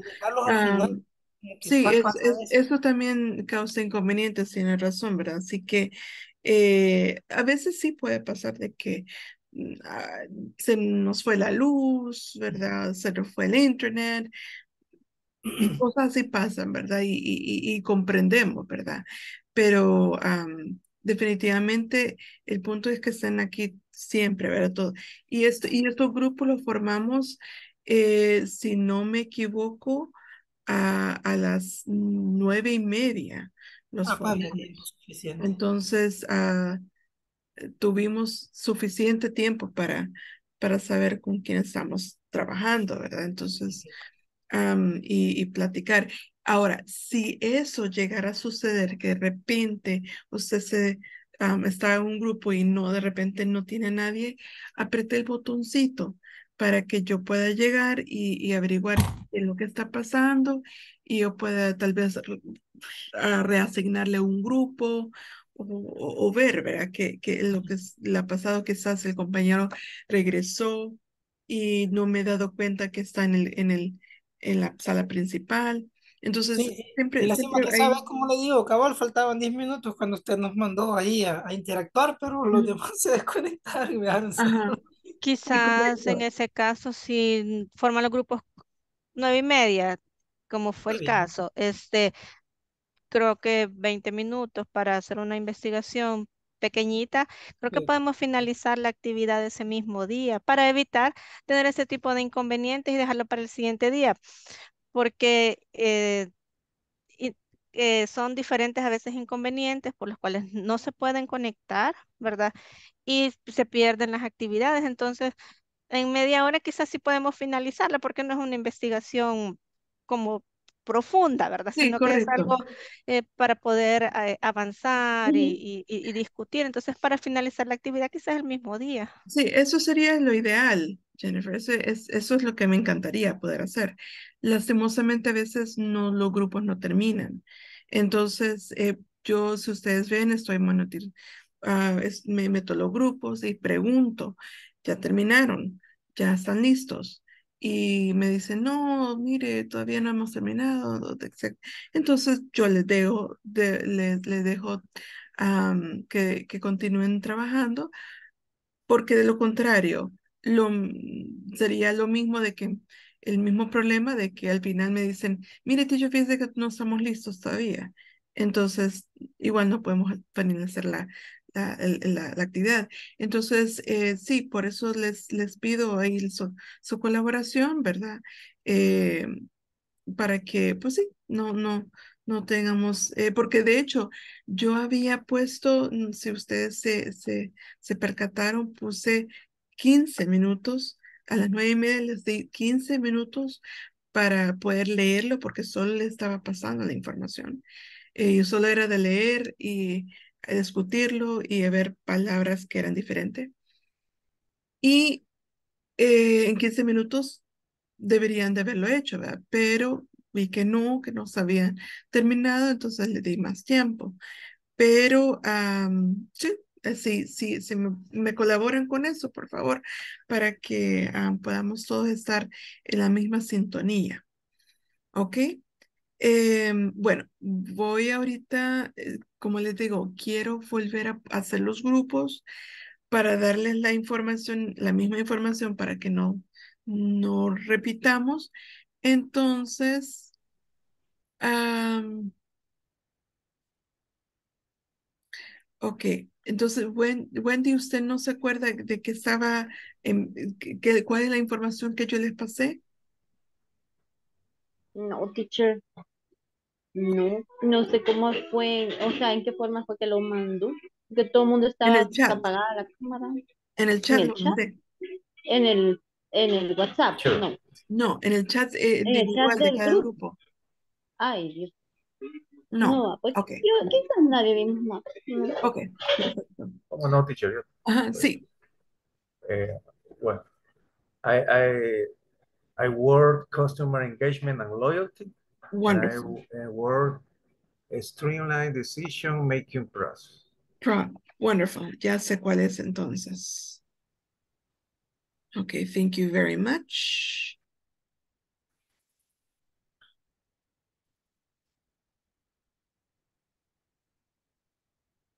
que sí, es, es, eso. también causa inconvenientes, tiene razón, ¿verdad? Así que Eh, a veces sí puede pasar de que mm, ah, se nos fue la luz, ¿verdad? Se nos fue el internet. <clears throat> Cosas así pasan, ¿verdad? Y, y, y comprendemos, ¿verdad? Pero definitivamente el punto es que estén aquí siempre, ¿verdad? Todo. Y, esto, y estos grupos los formamos, eh, si no me equivoco, a, a las nueve y media. Los Ah, vale. Entonces, ah, tuvimos suficiente tiempo para, para saber con quién estamos trabajando, ¿verdad? Entonces, am, y, y platicar. Ahora, si eso llegara a suceder, que de repente usted se am, está en un grupo y no, de repente no tiene nadie, apriete el botoncito para que yo pueda llegar y, y averiguar qué es lo que está pasando y yo pueda tal vez reasignarle un grupo o, o- o ver, ¿verdad? Que, que lo que le ha pasado, quizás el compañero regresó y no me he dado cuenta que está en el, en el, en la sala principal. Entonces, Sí, siempre, lástima siempre que hay, sabes cómo le digo, cabal, faltaban 10 minutos cuando usted nos mandó ahí a, a interactuar, pero los demás <laughs> se desconectaron y me dejaron Quizás en ese caso, si forman los grupos nueve y media, como fue el caso, este, creo que 20 minutos para hacer una investigación pequeñita, creo que Sí. podemos finalizar la actividad ese mismo día para evitar tener ese tipo de inconvenientes y dejarlo para el siguiente día, porque eh, y- eh, son diferentes a veces inconvenientes por los cuales no se pueden conectar, ¿verdad? Y se pierden las actividades. Entonces, en media hora quizás sí podemos finalizarla porque no es una investigación como profunda, ¿verdad? Sí, Sino que es correcto. algo eh, para poder eh, avanzar y, y- y- y discutir. Entonces, para finalizar la actividad quizás el mismo día. Sí, eso sería lo ideal, Jennifer. Ese es, eso es lo que me encantaría poder hacer. Lastimosamente, a veces no, los grupos no terminan. Entonces, eh, yo, si ustedes ven, estoy monitoreando, me meto los grupos y pregunto, ¿ya terminaron? ¿Ya están listos? Y me dicen, no, mire, todavía no hemos terminado. Entonces, yo les dejo, de, les, les dejo que, que continúen trabajando porque de lo contrario, lo, sería lo mismo de que el mismo problema de que al final me dicen, mire, tío, fíjese que no estamos listos todavía. Entonces, igual no podemos finalizar la, la, la, la actividad. Entonces, eh, sí, por eso les, les pido ahí su, su colaboración, ¿verdad? Eh, para que, pues sí, no, no, no tengamos, eh, porque de hecho yo había puesto, mm, si ustedes se, se, se percataron, puse 15 minutos, a las nueve y media les di 15 minutos para poder leerlo porque solo le estaba pasando la información. Eh, solo era de leer y discutirlo y ver palabras que eran diferentes. Y eh, en 15 minutos deberían de haberlo hecho, ¿verdad? Pero vi que no, que no se habían terminado, entonces le di más tiempo. Pero am, sí, eh, sí, sí, sí me, colaboran con eso, por favor, para que am, podamos todos estar en la misma sintonía. ¿Ok? Em, bueno, voy ahorita, eh, como les digo, quiero volver a hacer los grupos para darles la información, la misma información para que no, no repitamos. Entonces, am, ok, entonces Wen- Wendy, ¿usted no se acuerda de que estaba, en, cuál es la información que yo les pasé? No, teacher, no, no sé cómo fue, o sea, en qué forma fue que lo mandó, que todo el mundo En estaba el chat, apagada la cámara, en el en chat el lo chat, mandé. en el, en el WhatsApp, Sure. no, No, en el chat eh, en el chat de del cada grupo, grupo. ay Dios, No, no, pues ok, yo, quizás nadie vimos nada, no. ok, perfecto. ¿Cómo no, teacher? Yo, Ajá, sí, eh, bueno, I, I, I work customer engagement and loyalty, wonderful. uh, work a streamline decision making process. Pro- wonderful. Ya sé cuál es entonces. Okay, thank you very much.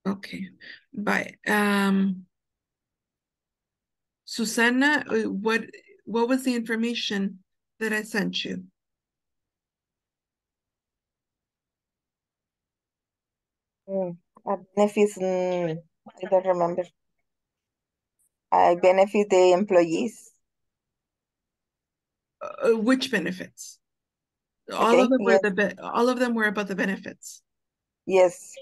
Okay, bye. Um, Susana, uh, what what was the information that I sent you? Mm, benefits, mm, I don't remember. I benefit the employees. Uh, which benefits? All of them were the all of them were about the benefits. Yes.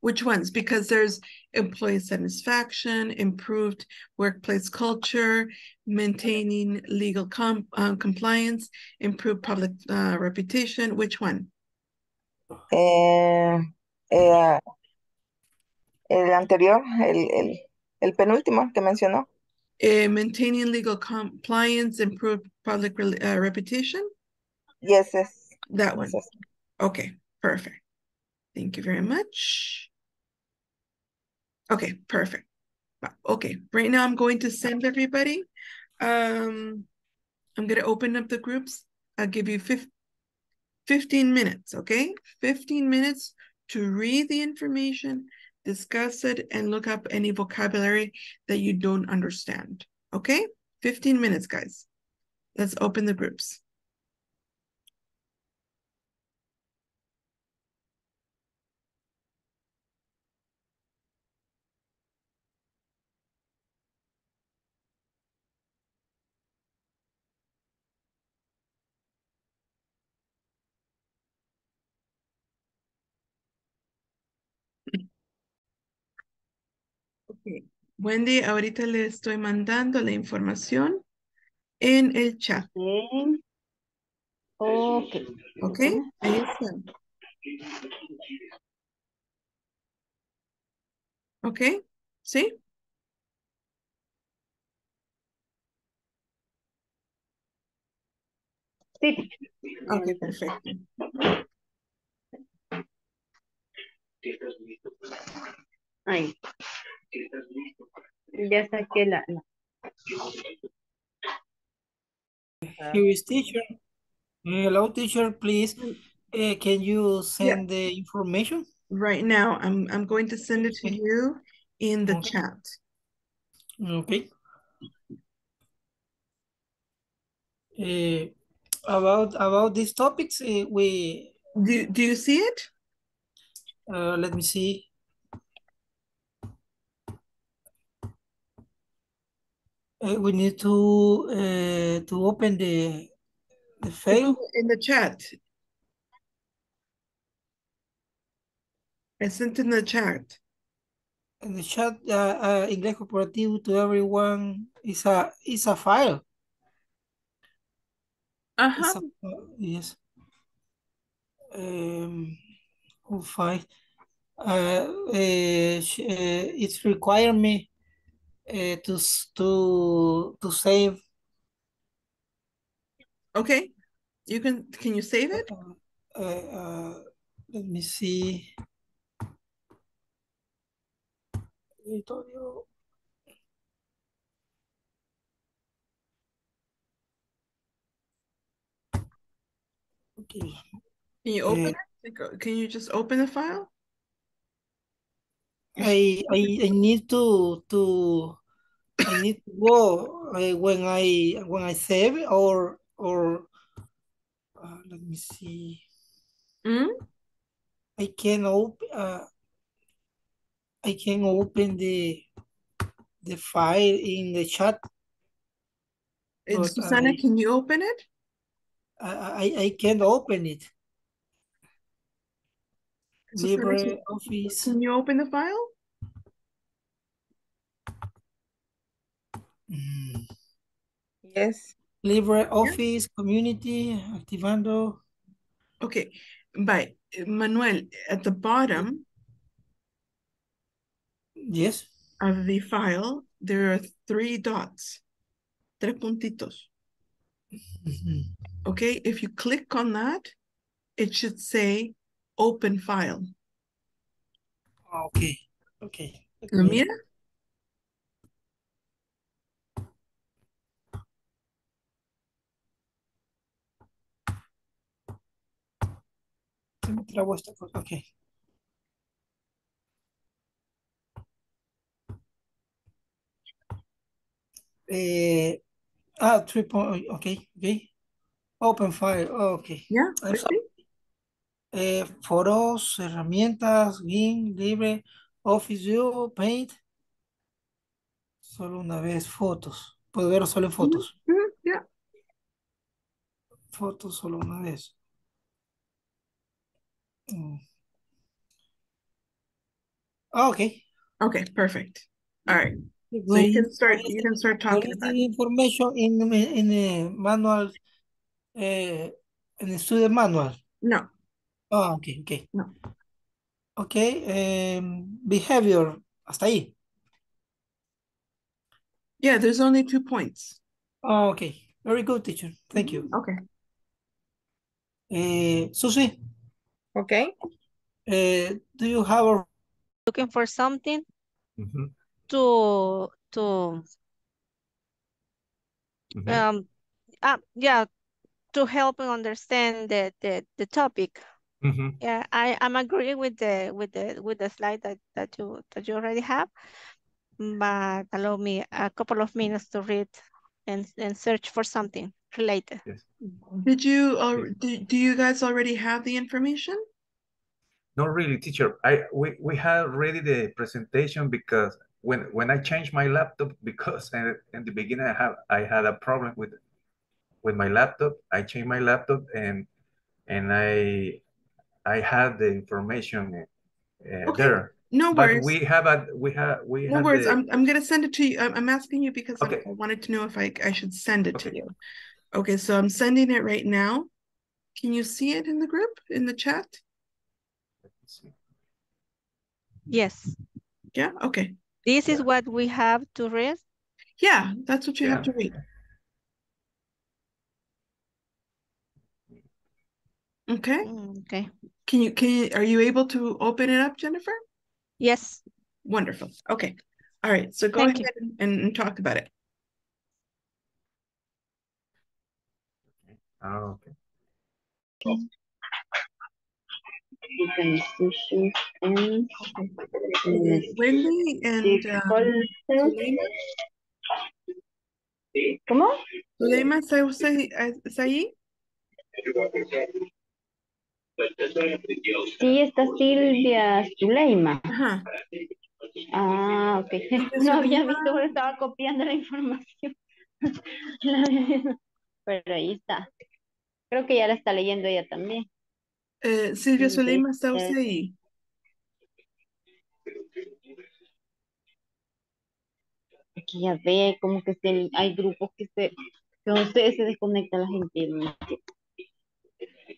Which ones? Because there's employee satisfaction, improved workplace culture, maintaining legal com uh, compliance, improved public uh, reputation. Which one? Eh, eh, el anterior, el, el, el penúltimo que mencionó. Uh, maintaining legal compliance, improved public re uh, reputation. Yes, yes. That one. yes. Okay, perfect. Thank you very much. Okay, perfect. Okay, right now I'm going to send everybody. Um, I'm going to open up the groups. I'll give you 15 minutes, okay? 15 minutes to read the information, discuss it, and look up any vocabulary that you don't understand, okay? 15 minutes, guys. Let's open the groups. Okay. Wendy, ahorita le estoy mandando la información en el chat. Okay. Okay. Ok, ahí están. Ok, ¿sí? Sí. Ok, perfecto. Ahí. Ya saqué la... la- Here is teacher. Hello, teacher, please. Uh, can you send the information? Right now, I'm I'm going to send it to you in the Okay. chat. Okay. Uh, about about these topics, uh, we Do do you see it? uh, let me see. Uh, we need to uh, to open the the It's file. in the chat. I sent in the chat. In the chat uh, uh, Inglés Corporativo to everyone is a is a file. Uh-huh. A, uh, yes. Um, oh, fine. Uh, uh, uh, it's require me uh, to to to save. Okay. You can can you save it? Uh, uh, let me see. Editorial. Okay. Can you open Uh, it? Can you just open the file? I I I need to to I need to go uh, when I when I save or or uh, let me see. Mm? I can open uh, I can open the the file in the chat. And Susana, I- can you open it? I I, I can't open it. Susana, can- LibreOffice. Can you open the file? Mm. Yes. LibreOffice Community activando. Okay. Bye. Manuel, at the bottom Yes. of the file, there are three dots. Tres puntitos. Mhm. Okay, if you click on that, it should say open file. Ah, okay, okay. okay. Ramira? Okay. Eh, uh, ah, three point, okay, okay. Open file, oh, okay. Yeah, I'm sorry. Eh, foros, herramientas, GIMP, Libre, Office View, Paint. Solo una vez, fotos. Puedo ver solo en fotos. Mhm, Yeah, Fotos solo una vez. Mm. Ah, okay. okay, perfect. All right, so you can start, you can start talking about information in in the manual, eh, in the student manual. No, Ah, okay, okay. No. Okay, em, behavior, hasta ahí. yeah, there's only two points. Ah, okay, very good, teacher. Thank you. Okay, Eh, Susie, Okay. eh, do you have a Looking for something Mhm, to to mhm. um uh, yeah to help and understand the the, the topic. Mhm. Yeah, I I'm agreeing with the with the with the slide that that you that you already have, but allow me a couple of minutes to read and and search for something related. Yes. did you, al- do, do you guys already have the information? Not really, teacher. I we, we had ready the presentation because when when I changed my laptop <laughs> because in, in the beginning I have I had a problem with with my laptop. I changed my laptop and and I I have the information uh, Okay, there. No But worries. we have a we have we No had worries. the I'm I'm gonna send it to you. I'm, I'm asking you because I'm- Okay. I wanted to know if I I should send it to you. Okay, so I'm sending it right now. Can you see it in the group in the chat? Yes, Yeah. Okay. this is what we have to read. Yeah, that's what you have to read. Okay. Mm, Okay. Can you can you are you able to open it up, Jennifer? Yes. Wonderful. Okay. All right. So go Thank ahead and, and, and talk about it. Oh, okay. Organizations and Uh, Wendy and um, Zulema. ¿Cómo? Zulema, ¿está usted eh, está ahí? Sí, está Silvia Zuleima. Ajá. Ah, ok. No había visto, estaba copiando la información. <laughs> Pero ahí está. Creo que ya la está leyendo ella también. Eh, Silvia Sí, Zulema, ¿está eh, usted ahí? Aquí ya ve como que se- hay grupos que se, que ustedes se desconecta la gente. ¿no?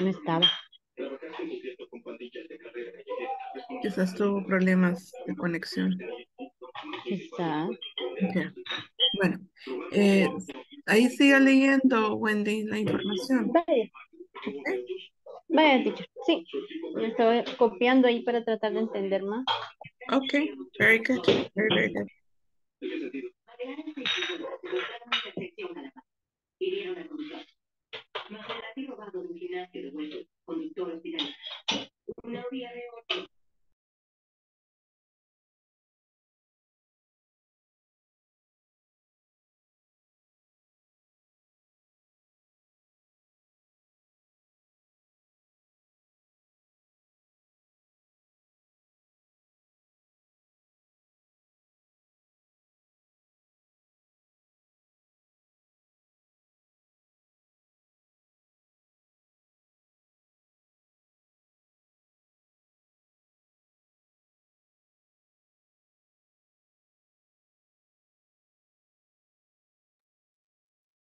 No estaba. Quizás tuvo problemas de conexión. Está. Bueno, eh, ahí siga leyendo, Wendy, la información. Vaya. Vaya, teacher. Sí. Me estaba copiando ahí para tratar de entender más. Ok, very good. Very, very good hirieron a Cruzado. Más el látigo vado de un gimnasio de huesos, conductor hospitalario. Una orilla de otro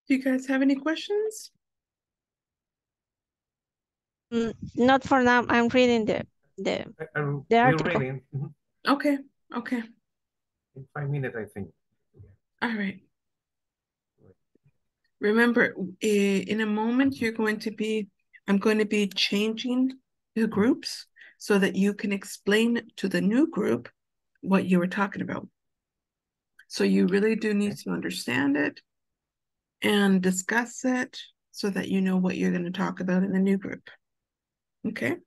Do you guys have any questions? Mm, not for now. I'm reading the the I- I- The article. reading. Okay, okay. In five minutes, I think. All right. Remember, in a moment, you're going to be, I'm going to be changing the groups so that you can explain to the new group what you were talking about. So you really do need to understand it and discuss it so that you know what you're going to talk about in the new group. Okay?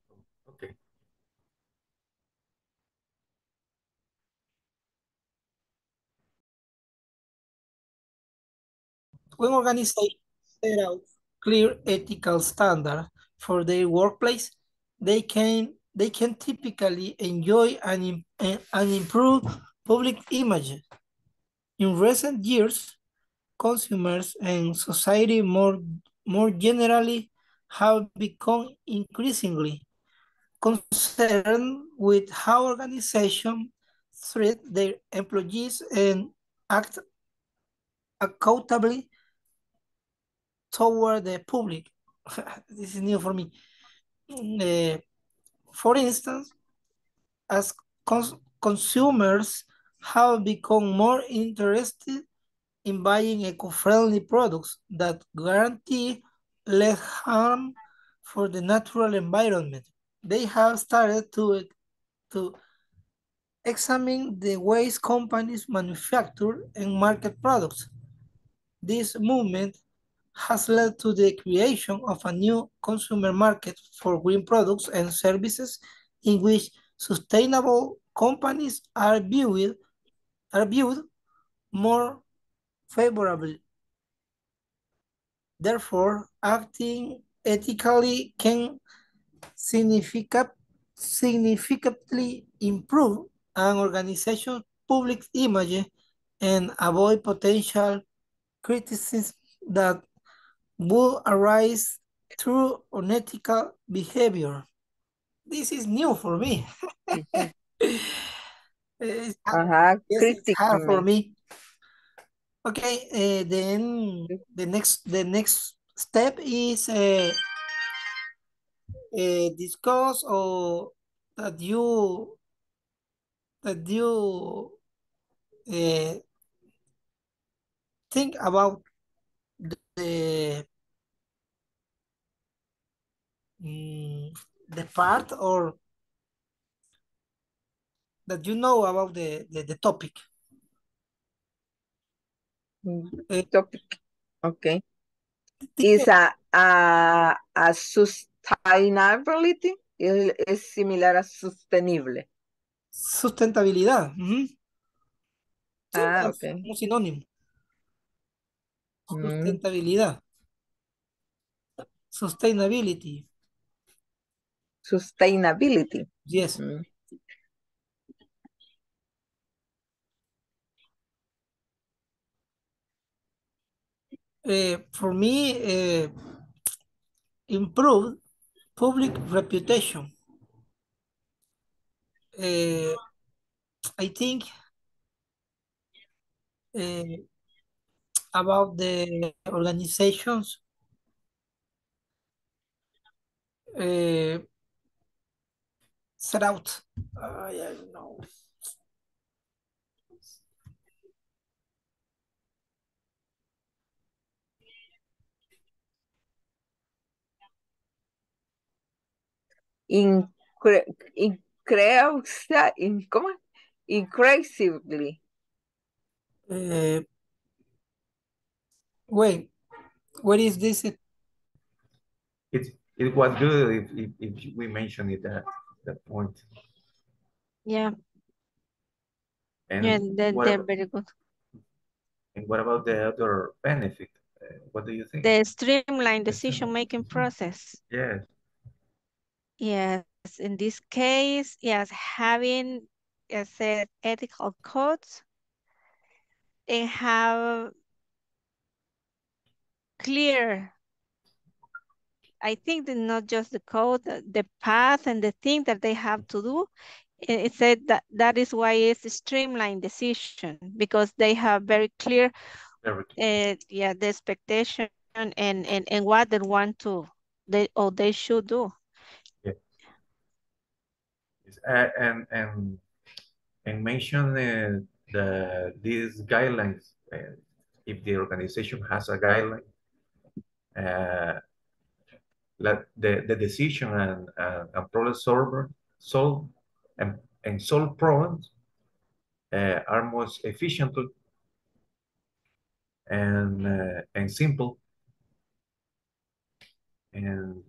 Okay. When organizations set out clear ethical standards for their workplace, they can they can typically enjoy an, and improve public image. In recent years, consumers and society more, more generally have become increasingly concerned with how organizations treat their employees and act accountably toward the public. <laughs> this is new for me. Uh, for instance, as cons consumers have become more interested in buying eco-friendly products that guarantee less harm for the natural environment. They have started to, to examine the ways companies manufacture and market products. This movement has led to the creation of a new consumer market for green products and services in which sustainable companies are viewed, are viewed more favorably. Therefore, acting ethically can significant, significantly improve an organization's public image and avoid potential criticism that would arise through unethical behavior. This is new for me. uh <laughs> -huh. it's hard for me. Okay, uh, then the next the next step is uh, uh, discuss or that you that you uh, think about the mm, the part or that you know about the, the, the topic. Uh, topic. Okay. Is a, a, a sustainability is similar a sostenible. Sustentabilidad. Uh -huh. sí, ah, ok. Un sinónimo. Sustentabilidad. Mm. Sustainability. Sustainability. Yes. Mm. For me, uh, improve public reputation. Uh, I think about the organizations uh, set out. Uh, I don't know. Incre incre in, ¿cómo? Increasingly. Uh, wait, what is this? It it was good if, if, if we mentioned it at that point. Yeah. And yeah, they're, what they're about, very good. And what about the other benefit? Uh, what do you think? The streamlined decision-making process. Yes. Yes, in this case, yes, having, said, ethical codes and have clear I think that not just the code, the path and the thing that they have to do. It said that that is why it's a streamlined decision because they have very clear, very clear. Uh, yeah, the expectation and, and, and what they want to, they or they should do. Uh, and and and mention uh, the these guidelines, uh, if the organization has a guideline, uh, let the, the decision and, uh, and problem solver solve and, and solve problems uh, are most efficient and and simple. And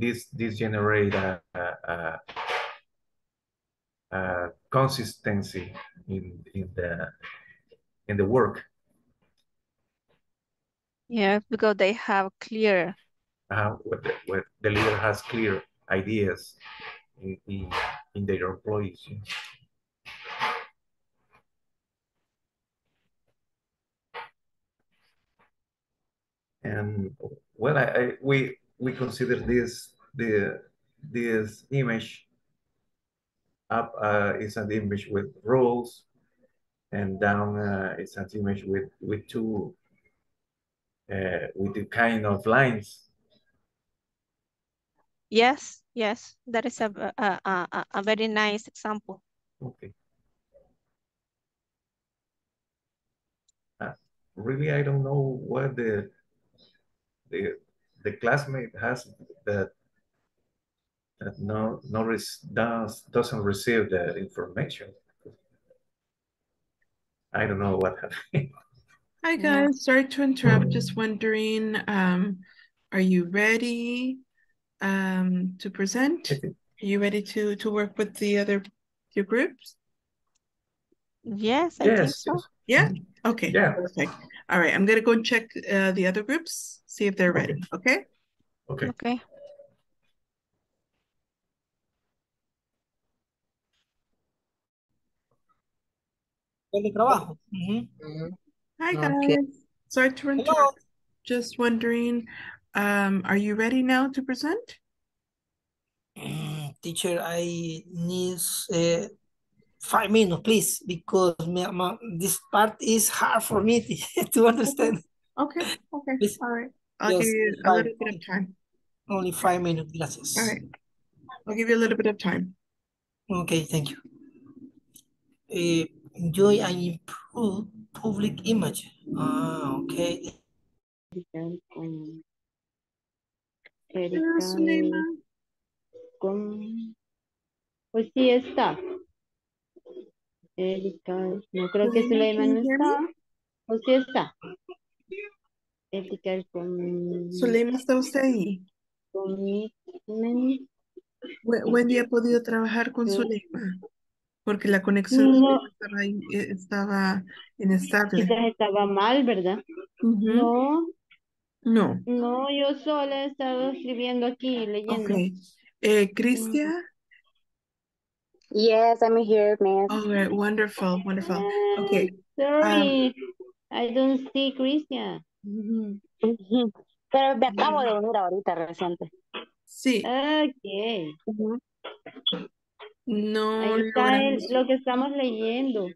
this this generate a, a, a, consistency in in the in the work. Yeah, because they have clear. Uh, where, the, where the leader has clear ideas in in, in their employees. And well, I, I we we consider this the this image up uh, is an image with rules and down uh, is an image with with two uh, with the kind of lines. Yes yes that is a a, a, a very nice example. Okay. Uh, really i don't know what the the the classmate has that that no no does doesn't receive the information. I don't know what happened. <laughs> Hi guys, sorry to interrupt. Just wondering, um, are you ready um to present? Are you ready to to work with the other your groups? Yes, I yes, think so. Yeah. Okay. Yeah. Perfect. All right. I'm gonna go and check uh, the other groups, see if they're ready. Okay. Okay. Okay. El trabajo. Uh -huh. Hi guys. Okay. Sorry to interrupt. Hello. Just wondering, um, are you ready now to present? Mm, teacher, I need uh, five minutes, please, because my, my, this part is hard for me <laughs> to understand. Okay. Okay. Please. All right. I'll give you a little bit of time. only five minutes, gracias. All right. I'll give you a little bit of time. Okay, thank you. Uh, enjoy and improve public image. Ah, okay. Con Hola, Erika Zulema. pues sí está. Erika, no creo que Zulema, Zuleima can no you hear me? está. Pues sí está. Erika con Zulema, ¿está usted ahí? commitment. We- Wendy ha podido trabajar con Zulema porque la conexión No, estaba, ahí, eh, estaba inestable. quizás estaba mal, ¿verdad? Ujú. No, No. no, yo sola he estado escribiendo aquí, leyendo. Okay. Eh, Cristia? Yes, I'm here, miss. All right, wonderful, wonderful. Ah, Okay. Um, sorry, I don't see Christian. Pero me acabo de unir ahorita reciente. sí, Okay. Ujú. no Ahí está el- lo que estamos leyendo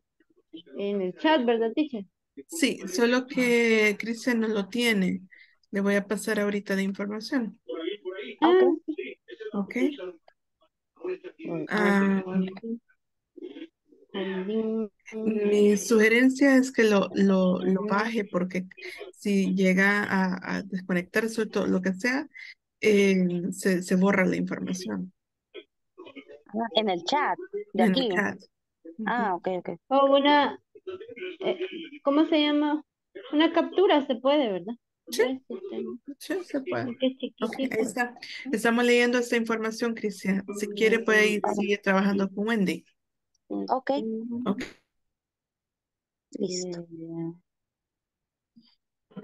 en el chat, ¿verdad, teacher? Sí, solo que Cristian no lo tiene. Le voy a pasar ahorita de información. Ah, Ok. sí. Mi sugerencia es que lo, lo, lo baje porque si llega a, a desconectarse o todo lo que sea, eh, se, se borra la información Ah, En el chat de en aquí. el chat. Ah, ok, ok. O una, eh, ¿cómo se llama? Una captura se puede, ¿verdad? Sí. Sí, se puede. está. Estamos leyendo esta información, Cristian. Si quiere puede ir, sigue trabajando con Wendy. Ok, Ok. listo.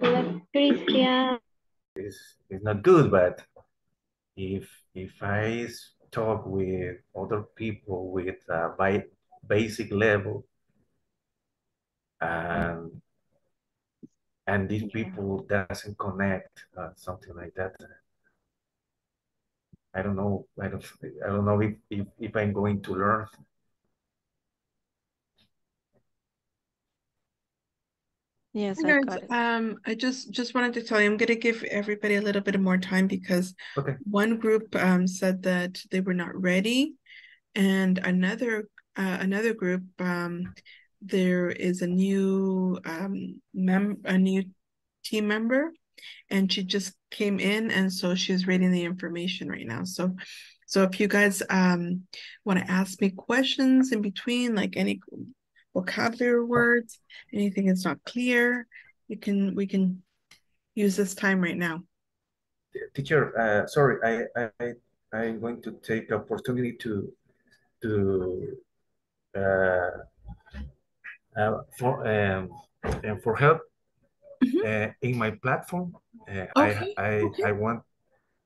Hola, Cristian. It's, it's not good, but if if I s- talk with other people with a bi basic level, and and these people doesn't connect, uh, something like that. I don't know. I don't. I don't know if if, if I'm going to learn. Yes, Hey, I guys, got it. um, I just just wanted to tell you, I'm gonna give everybody a little bit more time because Okay. one group um said that they were not ready, and another uh, another group, um, there is a new um mem a new team member, and she just came in, and so she's reading the information right now. So, so if you guys um want to ask me questions in between, like any vocabulary words, anything that's not clear, you can we can use this time right now. Teacher, uh, sorry, I, I, I'm going to take opportunity to, to, uh, uh, for, um, and for help Mhm. uh, in my platform. Uh, Okay, I, I, okay. I want,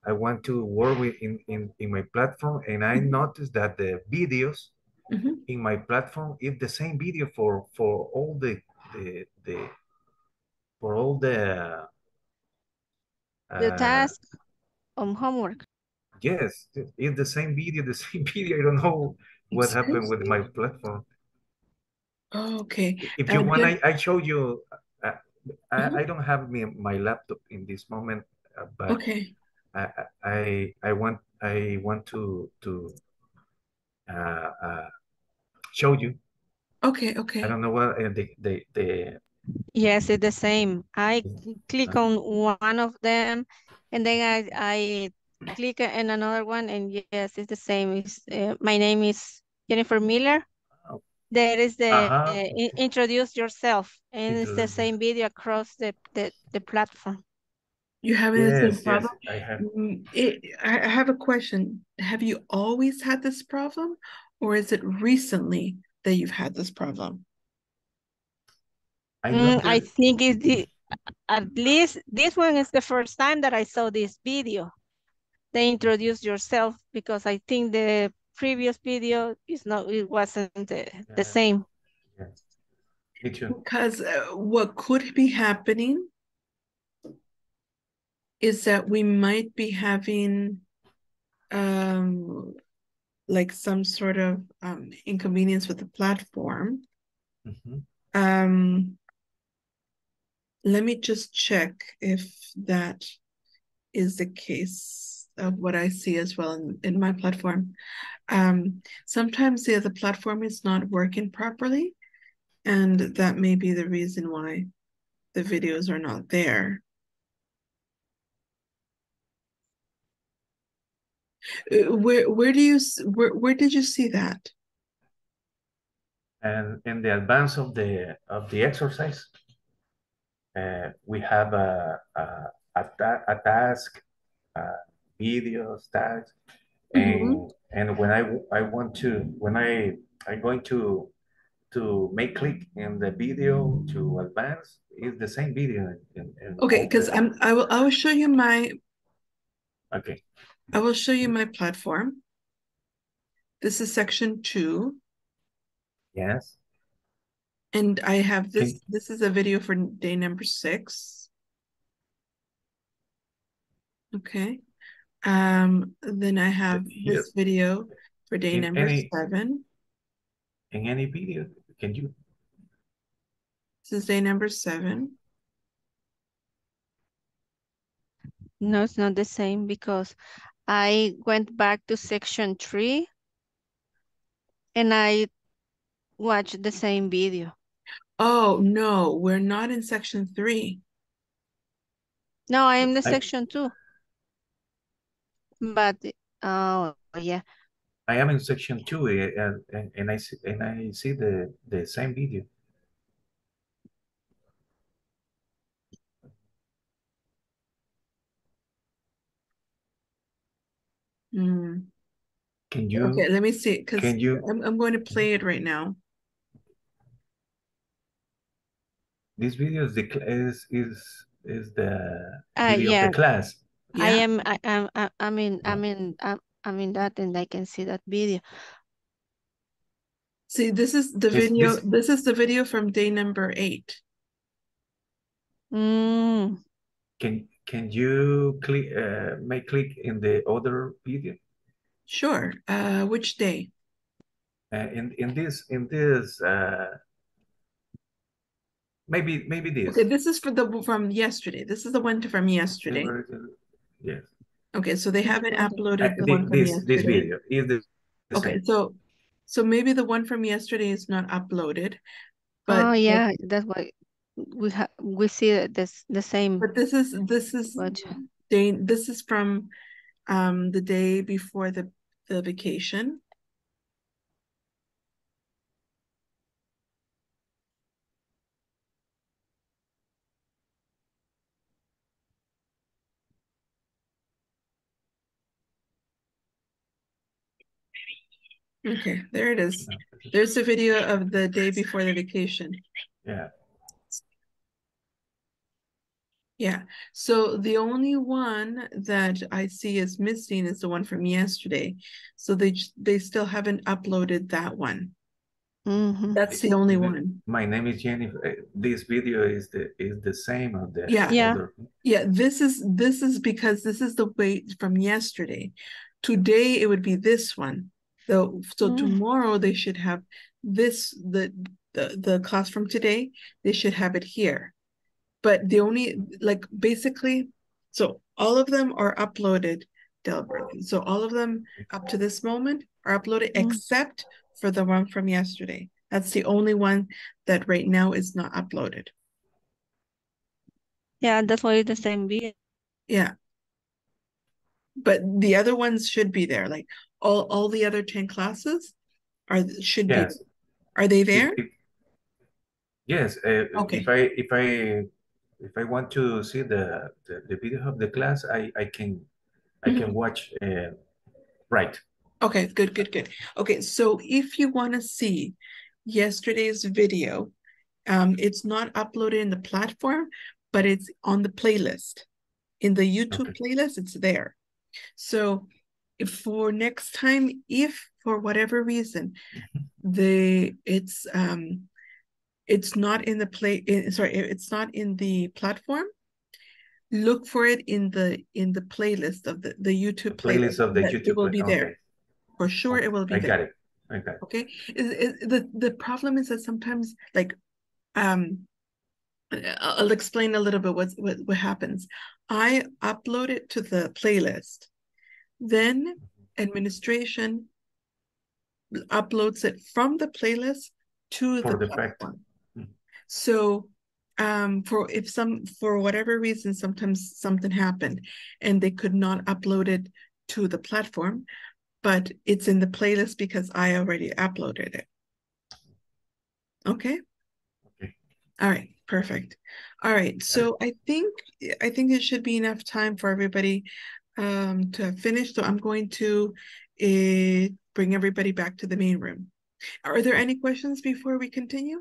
I want to work with in, in, in my platform and I Mhm. noticed that the videos Mhm. in my platform is the same video for, for all the, the, the, for all the, The uh, task on homework. Yes, it- it's the same video, the <laughs> same video. I don't know what happened with my platform. Oh, okay. If you want, I, I show you. Uh, I, Mhm. I don't have me, my laptop in this moment, uh, but Okay, I, I, I I want, I want to, to uh, uh, show you. okay, okay. I don't know what uh, the, the, the, Yes, it's the same. I click on one of them and then I, I click in another one and yes, it's the same. It's, uh, my name is Jennifer Miller. Oh. There is the uh, introduce yourself and it's the same video across the, the, the platform. You having the same Yes, yes, problem? I have. Mm, It, I I have a question. Have you always had this problem, or is it recently that you've had this problem? I Mm, I think it's the, at least this one is the first time that I saw this video. They introduce yourself because I think the previous video is not, it wasn't the, Yeah. the same. yes, me too. Because uh, what could be happening is that we might be having um like some sort of um inconvenience with the platform. Mhm. Um, let me just check if that is the case of what I see as well in, in my platform. Um, sometimes the other platform is not working properly, and that may be the reason why the videos are not there. Where where do you where where did you see that? And in the advance of the of the exercise, uh, we have a a, a, ta a task, uh, videos, tags, and Mhm. and when I I want to when I I'm going to to make click in the video to advance, it's the same video. In, in Okay, because I'm I will I will show you my okay. I will show you my platform. This is section two, Yes. and I have this. Can- This is a video for day number six. Okay. Um, then I have Here. this video for day In number any- seven. In any video, can you? This is day number seven. No, it's not the same because I went back to section three and I watched the same video. Oh, no, we're not in section three. No, I am the I- section two. But, oh, yeah, I am in section two, eh, and and, and I see and I see the the same video. Hmm. Can you? Okay, let me see, because Can you? I'm, I'm going to play it right now. This video is the is is is the Uh, video yeah. of the class. I Yeah. am, I am, I- I'm. I'm in, I'm, I'm in that and I can see that video. See, this is the This- video, this- this is the video from day number eight. Mm, Can can you click uh make click in the other video? Sure, uh, which day? Uh, in in this in this uh maybe maybe this. Okay, this is for the, from yesterday. This is the one from yesterday. Yes. Okay, so they haven't uploaded Uh, the thi- one from this this video is the, the Okay, same. so So maybe the one from yesterday is not uploaded, but Oh yeah, that's why we have we see that this the same. but this is this is But day this is from um the day before the the vacation. Okay, there it is. There's a video of the day before the vacation. Yeah. Yeah, so the only one that I see is missing is the one from yesterday. So they they still haven't uploaded that one. mhm. That's the only one. My name is Jennifer. Uh, This video is the is the same of the Yeah. Yeah. other. Yeah, this is this is because this is the weight from yesterday. Today it would be this one. Though so Mm. tomorrow they should have this the the the class from today, they should have it here. But the only like basically so all of them are uploaded, Delbert. So all of them up to this moment are uploaded Mm. except for the one from yesterday. That's the only one that right now is not uploaded. Yeah, that's why it's the same video. Yeah. But the other ones should be there, like all, all the other ten classes are, should be, Yes. are they there? Yes, uh, Okay. if I if I if I want to see the the, the video of the class, I I can I Mm-hmm. can watch uh, right. Okay, good, good, good. Okay, so if you want to see yesterday's video, um, it's not uploaded in the platform, but it's on the playlist. In the YouTube Okay. playlist, it's there. So if for next time, if for whatever reason, the it's um it's not in the play in, sorry, it's not in the platform, look for it in the in the playlist of the, the YouTube Playlist of the YouTube. It will be there. okay. For sure, it will be I there. got it. I got it. Okay, is, is the the problem is that sometimes like um I'll explain a little bit what's what what happens. I upload it to the playlist, then administration uploads it from the playlist to For the the platform. So um for if some for whatever reason sometimes something happened and they could not upload it to the platform but it's in the playlist because I already uploaded it. Okay. Okay. All right, perfect. All right, so I think I think it should be enough time for everybody um to have finished. So I'm going to uh, bring everybody back to the main room. Are there any questions before we continue?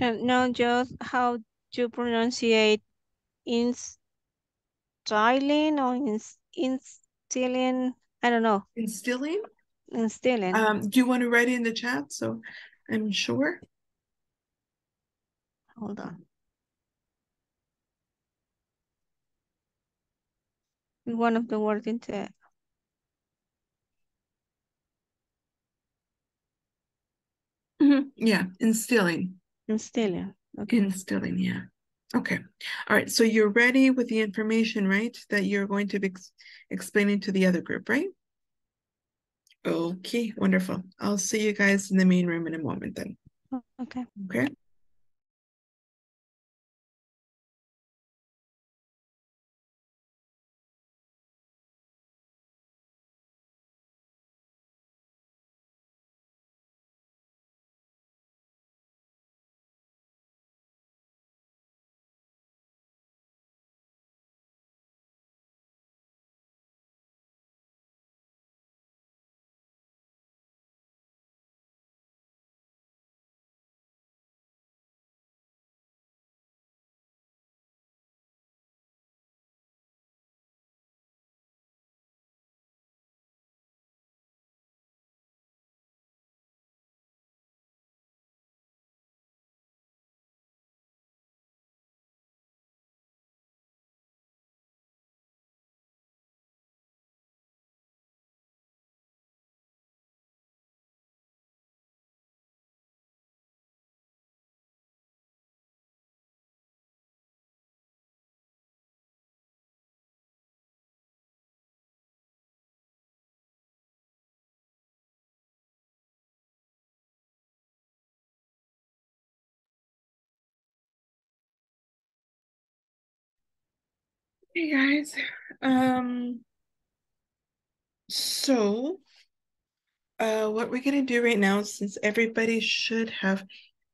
And no, just how to pronunciate instilling or ins instilling. I don't know. Instilling? Instilling. Um, do you want to write it in the chat so I'm sure? Hold on. One of the words in the Mhm, Yeah, instilling. Instilling. Okay. Instilling, yeah. Okay. All right. So you're ready with the information, right? That you're going to be ex explaining to the other group, right? Okay, wonderful. I'll see you guys in the main room in a moment then. Okay. Okay. Hey guys, um, so uh, what we're gonna do right now, since everybody should have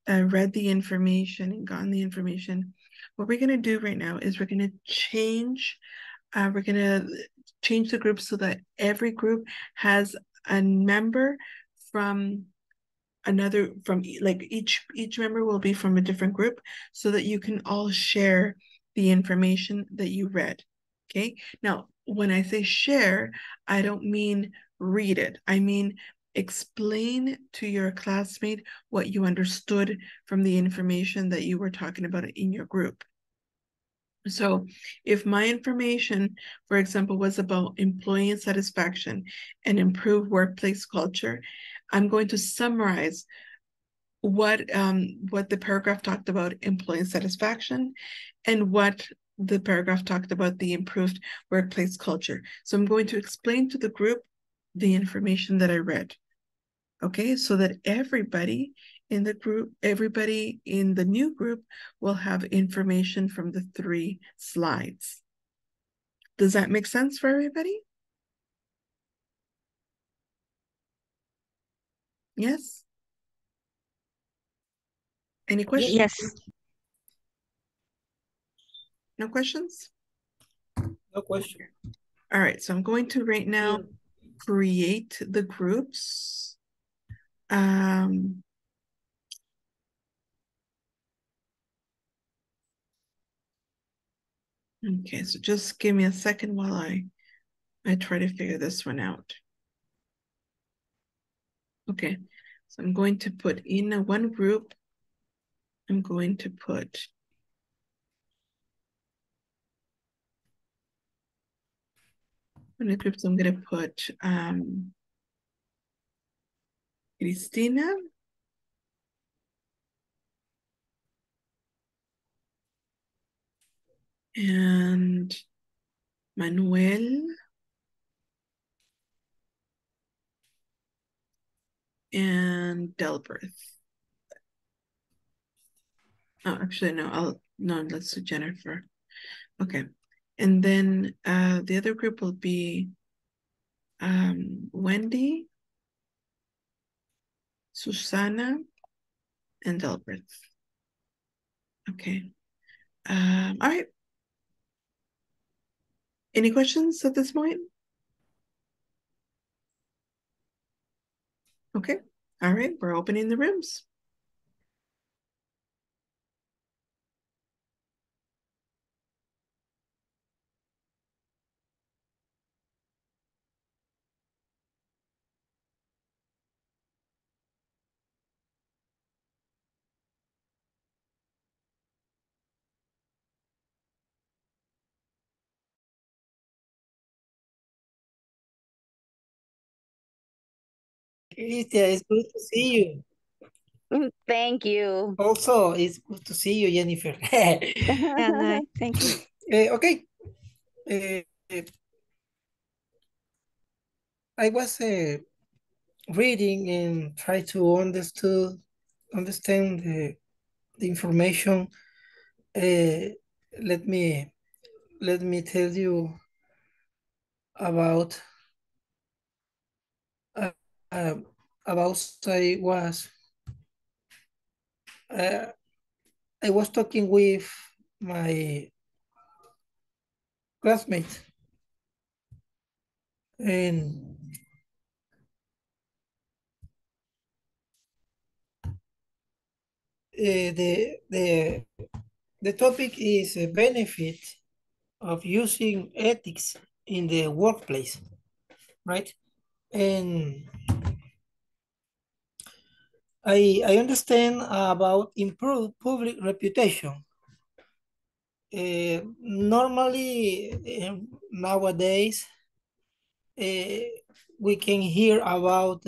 uh, read the information and gotten the information, what we're gonna do right now is we're gonna change, uh, we're gonna change the group so that every group has a member from another from like each each member will be from a different group so that you can all share the information that you read okay? Now when i say share i don't mean read it. I mean explain to your classmate what you understood from the information that you were talking about in your group. So if my information, for example, was about employee satisfaction and improve workplace culture, I'm going to summarize what um what the paragraph talked about employee satisfaction and what the paragraph talked about the improved workplace culture. So I'm going to explain to the group the information that I read. Okay, so that everybody in the group, everybody in the new group will have information from the three slides. Does that make sense for everybody? Yes? Any questions? Yes. No questions? No question. All right, so I'm going to right now create the groups. Um, okay, so just give me a second while I I try to figure this one out. Okay, so I'm going to put in one group. I'm going to put in the groups. I'm going to put um, Cristina. And Manuel. And Delbert. Oh, actually, no, I'll, no, let's do Jennifer. Okay. And then uh, the other group will be um, Wendy, Susana, and Delbert. Okay. Um, all right. Any questions at this point? Okay. All right. We're opening the rooms. Christian, it's good to see you. Mm, Thank you. Also, it's good to see you, Jennifer. <laughs> <laughs> Uh, thank you. Eh, okay. Eh, I was uh, reading and try to understood, understand the, the information. Uh, let me let me tell you about uh, about I was uh, I was talking with my classmates and uh, the the the topic is a benefit of using ethics in the workplace, right? And I I understand about improved public reputation. Uh, normally uh, nowadays uh, we can hear about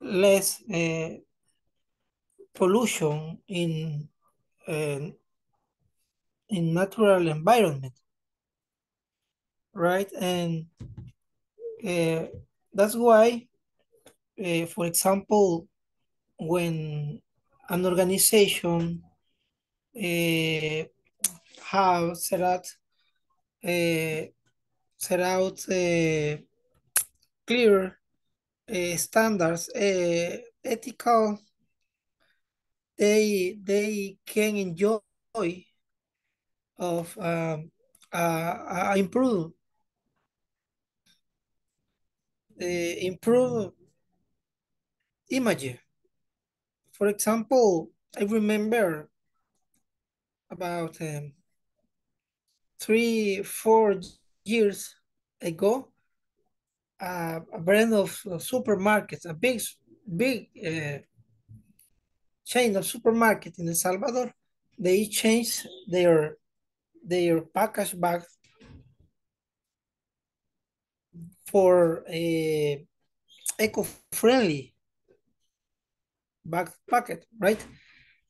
less pollution in in natural environment, right? And that's why, for example, when an organization uh, have set up uh, set out uh, clear standards, ethical, they they can enjoy of um, improve improve image. For example, I remember about um, three, four years ago, uh, a brand of uh, supermarkets, a big, big uh, chain of supermarket in El Salvador, they changed their their package bags for a eco-friendly bag packet, right?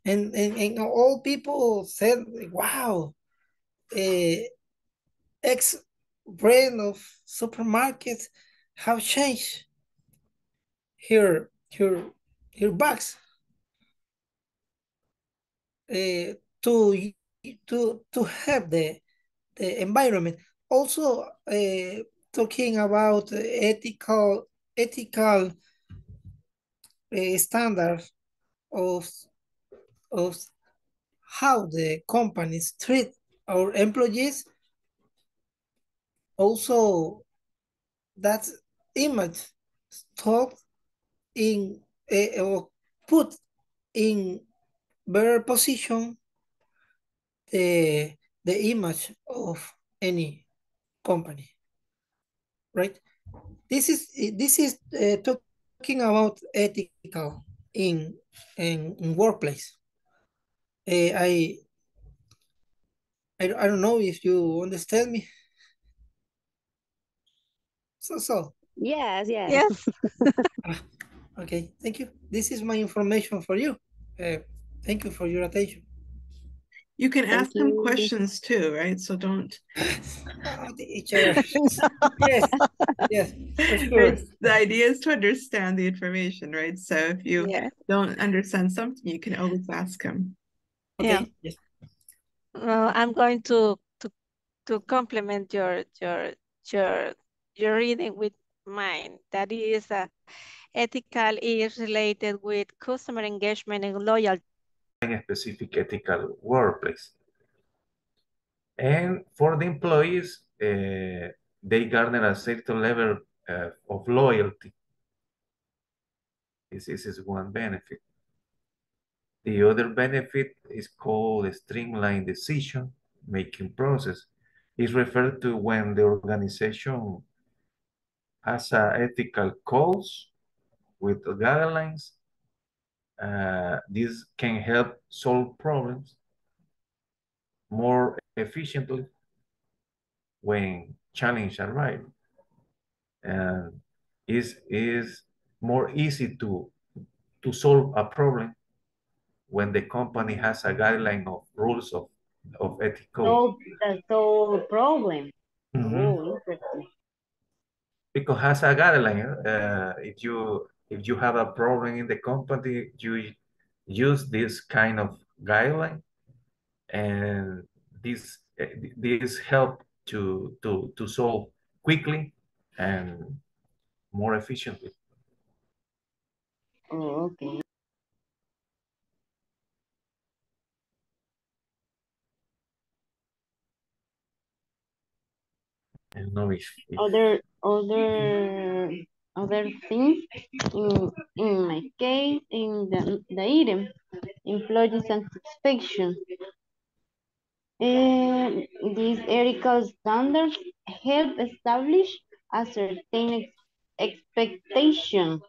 And, and, and all people said, wow, a X brand of supermarkets have changed here, here, here bags uh, to to to help the the environment. Also, uh, talking about ethical ethical uh, standards of of how the companies treat our employees. Also, that image stopped in uh, or put in better position the the image of any company right this is this is uh, talking about ethical in in, in workplace uh, I, I i don't know if you understand me. So so. Yes, yes. Yes. okay thank you. This is my information for you. Uh, thank you for your attention You can Thank ask them questions too, right? So don't. <laughs> Oh, teacher. <laughs> yes, yes, for sure. The idea is to understand the information, right? So if you Yeah. don't understand something, you can always ask them. Okay. Yeah. Yes. Well, I'm going to to to complement your your your your reading with mine. That is, uh, ethical is related with customer engagement and loyalty. A specific ethical workplace. And for the employees, uh, they garner a certain level uh, of loyalty. This, this is one benefit. The other benefit is called a streamlined decision making process. It's referred to when the organization has a ethical codes with guidelines. Uh, this can help solve problems more efficiently when challenge arrive. And is is more easy to to solve a problem when the company has a guideline of rules of of ethical. So the problem. Mhm. Oh, interesting. because has a guideline. Uh, if you if you have a problem in the company, you use this kind of guideline, and this this help to to to solve quickly and more efficiently. Oh, okay. Don't know if, if Other other other things in in my case in the the item employee satisfaction. Eh, and these ethical standards help establish a certain ex- expectation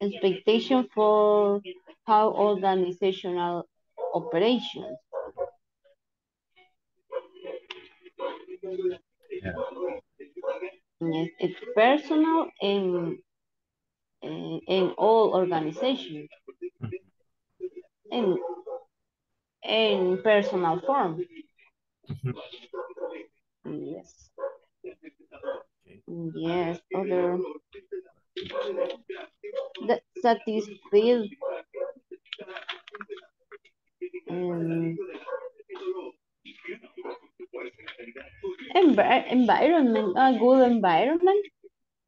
expectation for how organizational operations. yeah, Yes, it's personal in in, in all organizations. In in personal form. Mhm. Yes. Yes, other that satisfies um, envi- environment, a good environment.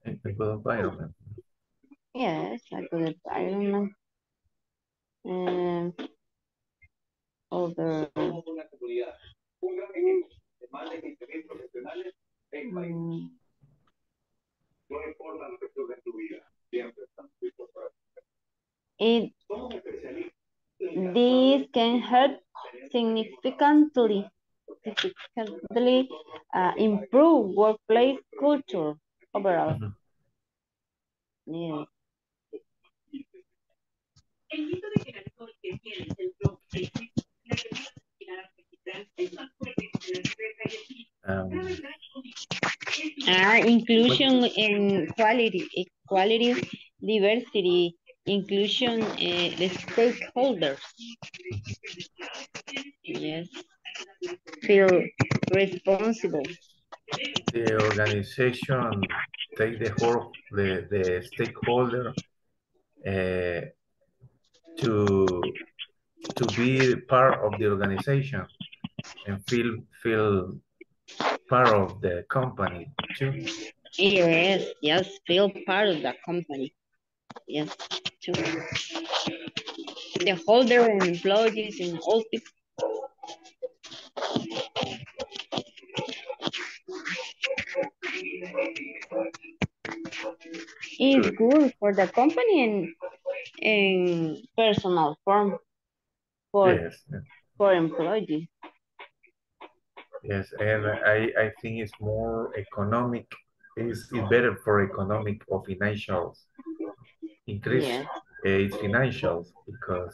A good environment. Yes, a good environment. Um, other. Mm. It, this can help significantly, significantly uh, improve workplace culture overall. Mhm. Yeah. Um, inclusion and quality, equality, diversity, inclusion, uh, the stakeholders. Yes. Feel responsible. the organization take the whole the the stakeholder uh, to to be part of the organization and feel feel part of the company too. Yes, yes, feel part of the company. Yes, too. The holder and employees and all people. It's good for the company and in personal form for Yes, for employees. yes, and I I think it's more economic. It's, it's better for economic or financials increase Yes. uh, its financials because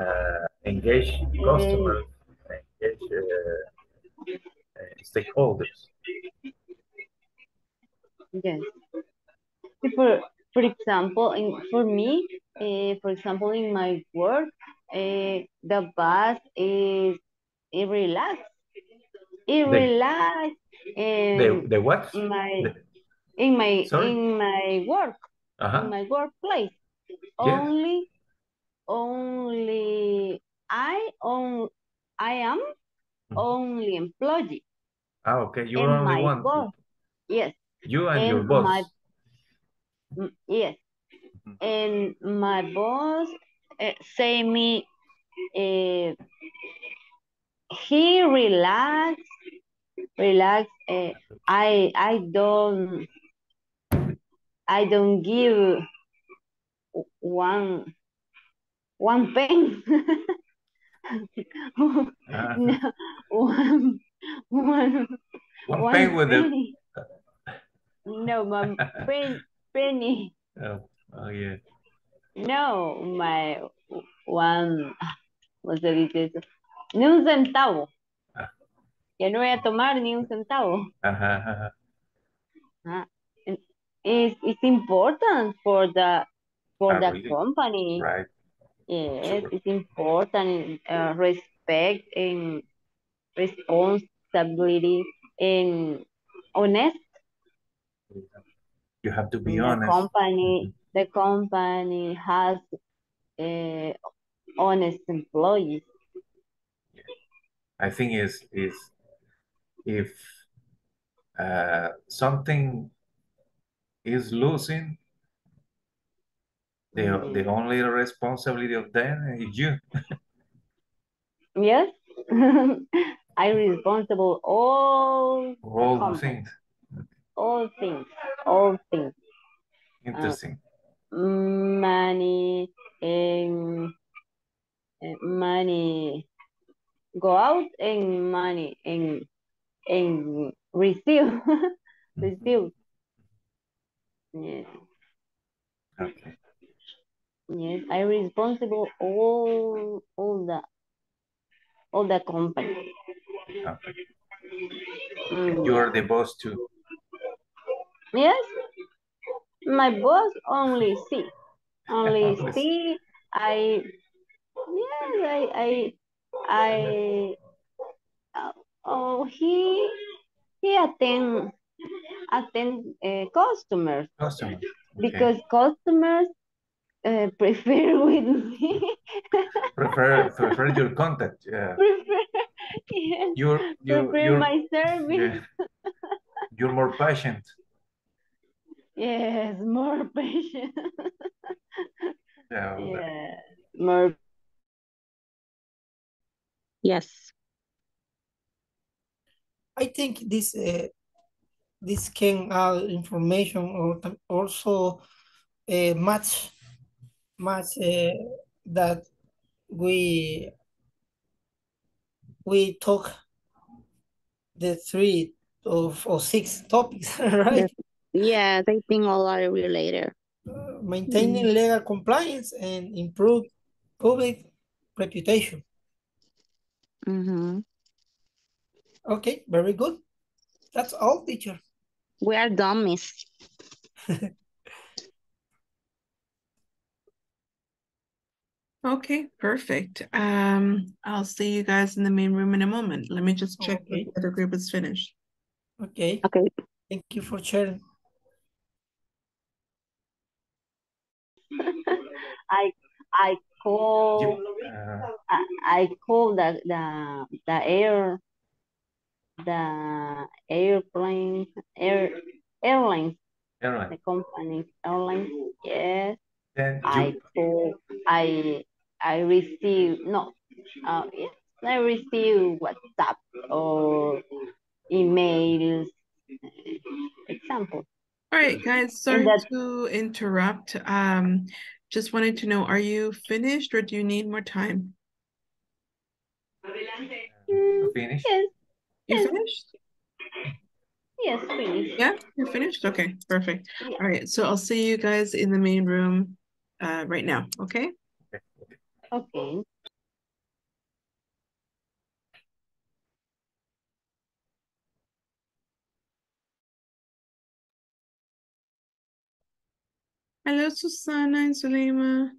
uh, engage customers, engage uh, uh, stakeholders. Yes. For for example, in for me, uh, for example, in my work, uh, the bus is it relax. It The- relax The the what? my The, in my Sorry? in my work in uh-huh. my workplace. Only only I on I am Mhm. only employee Ah, okay. You're and only one. boss. Yes. You and your boss. my Mm, Yes. Mhm. And my boss uh, say me, uh, he relax, relax. Uh, I I don't I don't give one one pen. Ah, <laughs> no, one one one pen with penny. No, my pen penny. Oh, oh yeah. No, my one, ¿cómo se dice eso? Ni un centavo. Ah. Ya no voy a tomar ni un centavo. Ajá, ajá. Ah, and It's, important for the for Ah, the really? company. Right. Yes, Sure. it's important. Uh, respect and responsibility and honest. You have to be the honest. company the company has uh, honest employees. I think is is if uh, something is losing, the mm-hmm. the only responsibility of them is you. Yes, <laughs> I'm responsible all All company. things. all things, all things, Interesting. Uh, money and and money go out and money and and receive <laughs> mm-hmm. receive. Yes, Okay. yes, I responsible all all the all the company. Okay. Mm. You are the boss too. Yes, my boss only see, only <laughs> Only see. I yes, I I I. uh, Oh, he he attend attend uh, customers Customer. Okay. because customers uh, <laughs> prefer with me. prefer prefer your contact. Yeah. <laughs> prefer Yes, You're to you improve you're my service. yeah, you're more patient. Yes, more patient. Yeah, that- Yeah, more. Yes. I think this uh, this can add information or also uh, match match uh, that we we talk the three of or six topics, <laughs> right? Yeah, they think a lot related. Uh, maintaining legal compliance and improve public reputation. Mm-hmm. Okay, very good. That's all, teacher. We are dummies. <laughs> Okay, perfect. Um, I'll see you guys in the main room in a moment. Let me just check if the other group is finished. Okay, Okay. thank you for sharing. <laughs> I I call uh, I, I call the the the air the airplane air airlines the company airline. yes Then I you I I receive no uh yes, I receive WhatsApp or emails example All right, guys, sorry to interrupt. Um, just wanted to know, are you finished or do you need more time? you finish. yes You finished? yes finish Yeah, you're finished? Okay, perfect. Yeah. All right, so I'll see you guys in the main room uh, right now, okay? Okay, Hello, Susana and Zulema.